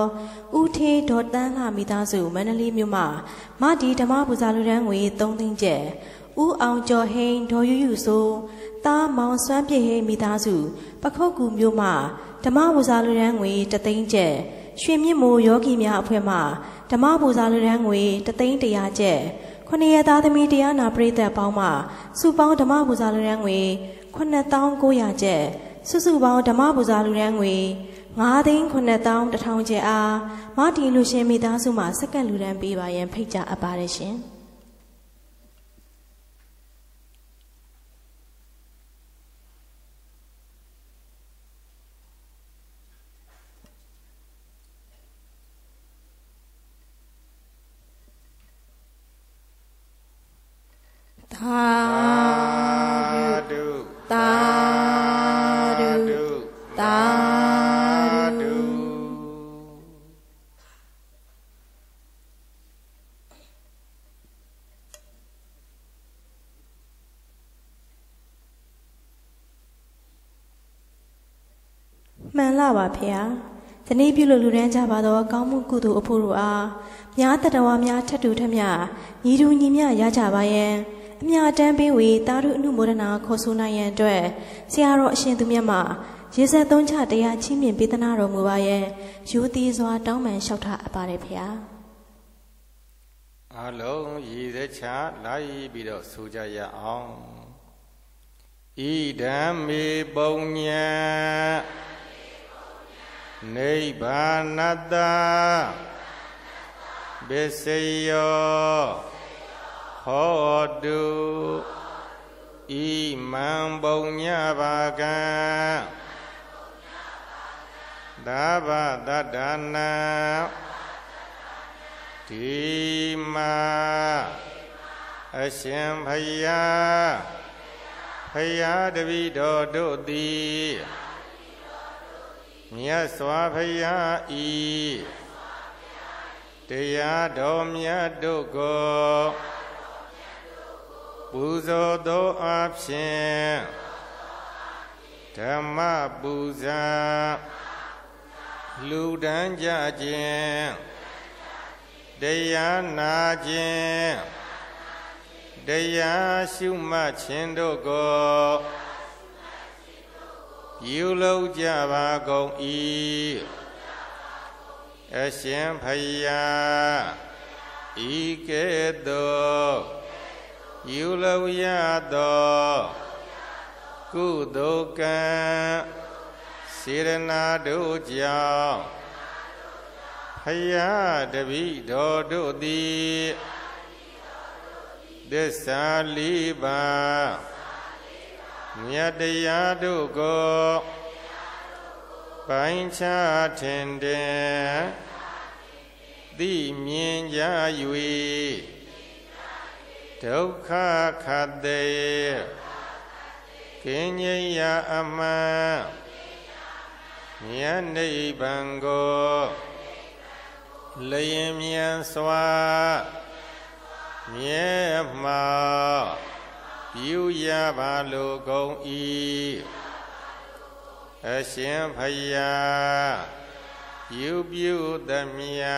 ဦးထေဒေါ်တန်းလှမိသားစုမန္တလေးမြို့မှမတီဓမ္မပူဇာလူရန်ငွေ3သိန်းကျပ် ဦးအောင်ကျော်ဟိန်ဒေါ်ယူယူဆိုသားမောင်စွမ်းပြည့်ဟိမိသားစု ပခုတ်ကူမြို့မှဓမ္မပူဇာလူရန်ငွေတသိန်းကျပ်ရွှေမြင့်မိုးယောဂီများအဖွဲ့မှဓမ္မပူဇာလူရန်ငွေတသိန်းတရာကျပ်ခொနရသားသမီးတရားနာပရိသတ်ပေါင်းမှစုပေါင်းဓမ္မပူဇာလူရန်ငွေ9900ကျပ်စုစုပေါင်းဓမ္မပူဇာလူရန်ငွေ9သိန်း9000ကျပ်အားမတီလူရှင်မိသားစုမှစက္ကန့်လူရန်ပေးပါရန်ဖိတ်ကြားအပ်ပါတယ်ရှင်။ လားပါဖေဟာ။ဒီနေ့ပြုလို့လူရန်ကြပါတော့ကောင်းမှုကုသိုလ်အဖို့တို့အားများတတဝါများထက်တူထက်မြညီတူညီမျှရကြပါရဲ့။အမြတမ်းပေးဝေတာရုအနုမောဒနာခေါ်ဆိုနိုင်ရန်အတွက်ဆရာတော်အရှင်သူမြတ်မှရေဆက်သုံးချတရားချင်းမြင်ပေးသနာတော်မူပါရဲ့ယူသည်စွာတောင်းပန်လျှောက်ထားအပ်ပါတယ်ဖေဟာအလုံးရည်သက်ချလိုက်ပြီးတော့ဆိုကြရအောင်ဣဒံမေပုံညာ နိဗ္ဗာနတဘစ္စယောဟောတုဣမံပုံညပါကံသာဘတတ္တနာဒီမာအရှင်ဖယားဖယားတပည့်တော်တို့သည် မြတ်စွာဘုရားဤတရားတော်မြတ်တို့ကိုပူဇော်သောအဖြစ်ဓမ္မပူဇာလူဒန်းကြခြင်းတရားနာခြင်းတရားရှုမှတ်ခြင်းတို့ကို ယူလုံးကြပါကုန်၏အရှင်ဖယားဤကဲ့သို့ယူလုံးရသောကုသိုလ်ကံစေရနာတို့ကြောင့်ဖယားတပိတော်တို့သည်သစ္စာလေးပါး မြတ်တရားတို့ကိုပိုင်းခြားထင်တယ်သိမြင်ကြ၍ဒုက္ခခတ်သေးကင်းငြိမ်းရာအမှန်မြတ်နိဗ္ဗာန်ကိုလျင်မြန်စွာမြဲမှာ ပြုရပါလိုကုန်၏အရှင်ဖယားပြုပြုသမျှ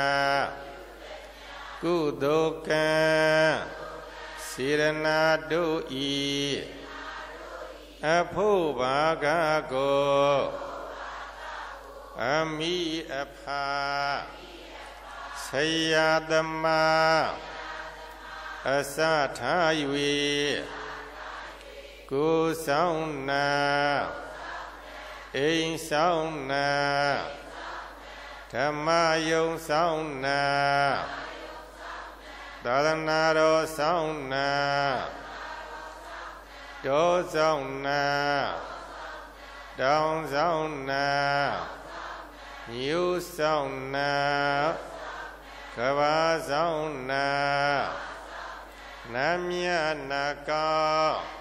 ကုသိုလ်ကံစေရနာတို့၏အဖို့ဘာကကိုအမိအဖာဆရာသမားအစထား၍ ကိုဆောင်နာအိမ်ဆောင်နာဓမ္မယုံဆောင်နာသာသနာတော်ဆောင်နာဒောဆောင်နာတောင်ဆောင်နာမြို့ဆောင်နာကဘာဆောင်နာနမြနာကော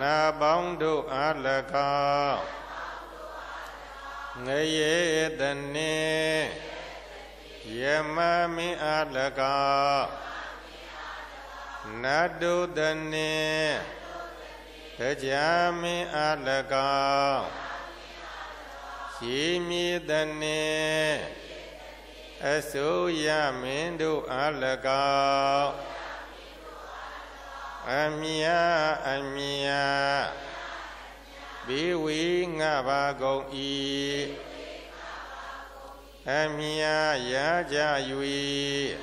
နာပေါင်းတို့အား၎င်းငရေတနေယမမင်းအား၎င်းနတ်တို့တနေတရားမင်းအား၎င်းရှိမည်တနေအစိုးရမင်းတို့အား၎င်း အမြအမြဘေဝေငါပါကုန်၏အမြရာကြ၍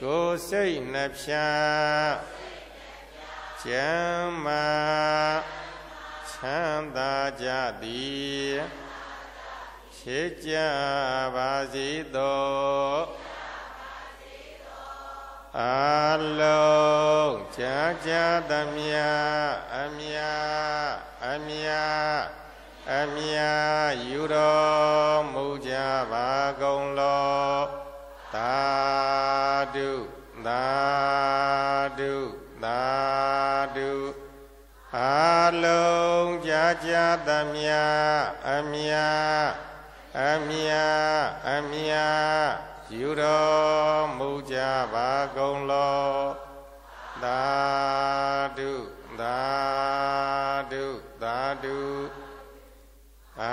ကိုယ်စိတ်နှဖြာကျမ်းမာချမ်းသာကြသည်ဖြစ်ကြပါစေသော အလုံးကြာကြာသမျှအမြအမြအမြယူတော်မူကြပါကုန်လောသာဓုသာဓုသာဓုအလုံးကြာကြာသမျှအမြအမြအမြ ယူတော်မူကြပါကုန်လောသာဓုသာဓုသာဓုအ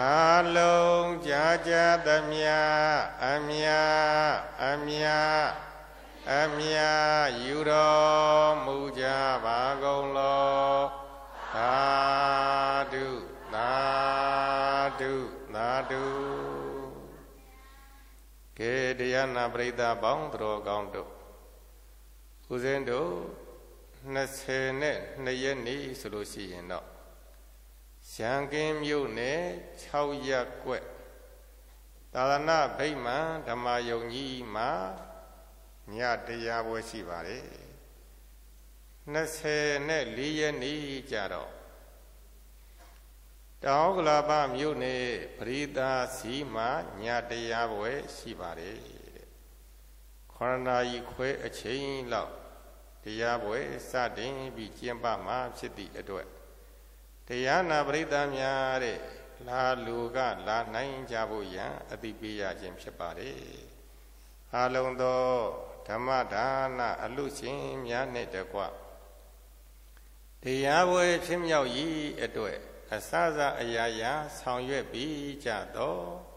လုံးကြာကြာသမျှအမြအမြအမြယူတော်မူကြပါကုန်လော တရားနာပရိသတ်ပေါင်းတော်ကောင်းတို့ဦးဇင်းတို့20နဲ့2ရက်နေ့ဆိုလို့ရှိရင်တော့ရန်ကင်းမြို့နယ်6ရက်ကွက်သာသနာဗိမာန်ဓမ္မယုံကြီးမှာညတရားပွဲရှိပါတယ်20နဲ့4ရက်နေ့ကြတော့တောင်ကလာပမြို့နယ်ပရိသာစီမှာညတရားပွဲရှိပါတယ် တဲ့ခရဏာကြီးခွဲအချိန်လောက်တရားပွဲစတင်ပြီးကျင်းပမှာဖြစ်သည့်အတွက်တရားနာပရိသတ်များတဲ့လာလူကလာနိုင်ကြဖို့ရန်အတိပေးရခြင်းဖြစ်ပါတယ်အလုံးသောဓမ္မဒါနအလူရှင်များနဲ့တကွတရားပွဲဖြစ်မြောက်ရေးအတွက်အစစအရာရာဆောင်ရွက်ပြီးကြတော့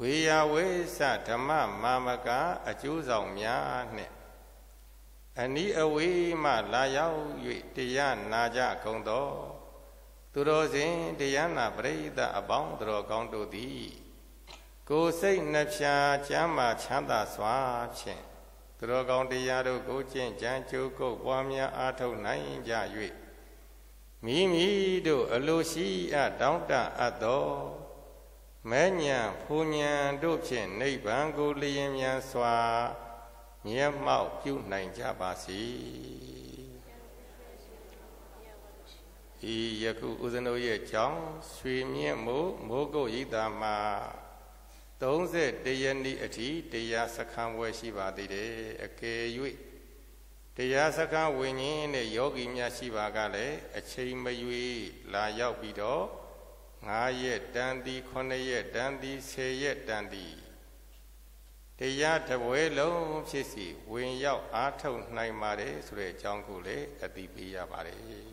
ဝေယဝေစဓမ္မမာမကအကျိုးဆောင်များနှင့်အနီးအဝေးမှလာရောက်၍တရားနာကြကုန်သောသူတော်စင်တရားနာပရိသတ်အပေါင်းသူတော်ကောင်းတို့သည်ကိုယ်စိတ်နှဖျားချမ်းသာချမ်းသာစွာဖြင့်သူတော်ကောင်းတရားတို့ကိုကျင့်ကြံကြိုးကုပ်ပွားများအားထုတ်နိုင်ကြ၍မိမိတို့အလိုရှိအပ်တောင်းတအပ်သော မဲညံဖူညံတို့ဖြင့်နိဗ္ဗာန်ကိုလျင်မြန်စွာမျက်မှောက်ပြုနိုင်ကြပါစေဤယခုဦးဇနုရဲ့ကြောင့်ရွှေမြင့်မို့မိုးကုတ်ရိပ်သာမှာ31ရက်နေ့အထိတရားစခန်းဝယ်ရှိပါသေးတယ်အကယ်၍တရားစခန်းဝิญဉ်နဲ့ယောဂီများရှိပါကလည်းအချိန်မရွေးလာရောက်ပြီးတော့ 9ရက်တန်သည်9ရက်တန်သည်10ရက်တန်သည်တရားတပွဲလုံးဖြစ်စီဝင်ရောက်အားထုတ်နိုင်ပါတယ်ဆိုတဲ့အကြောင်းကိုလည်းအသိပေးရပါတယ်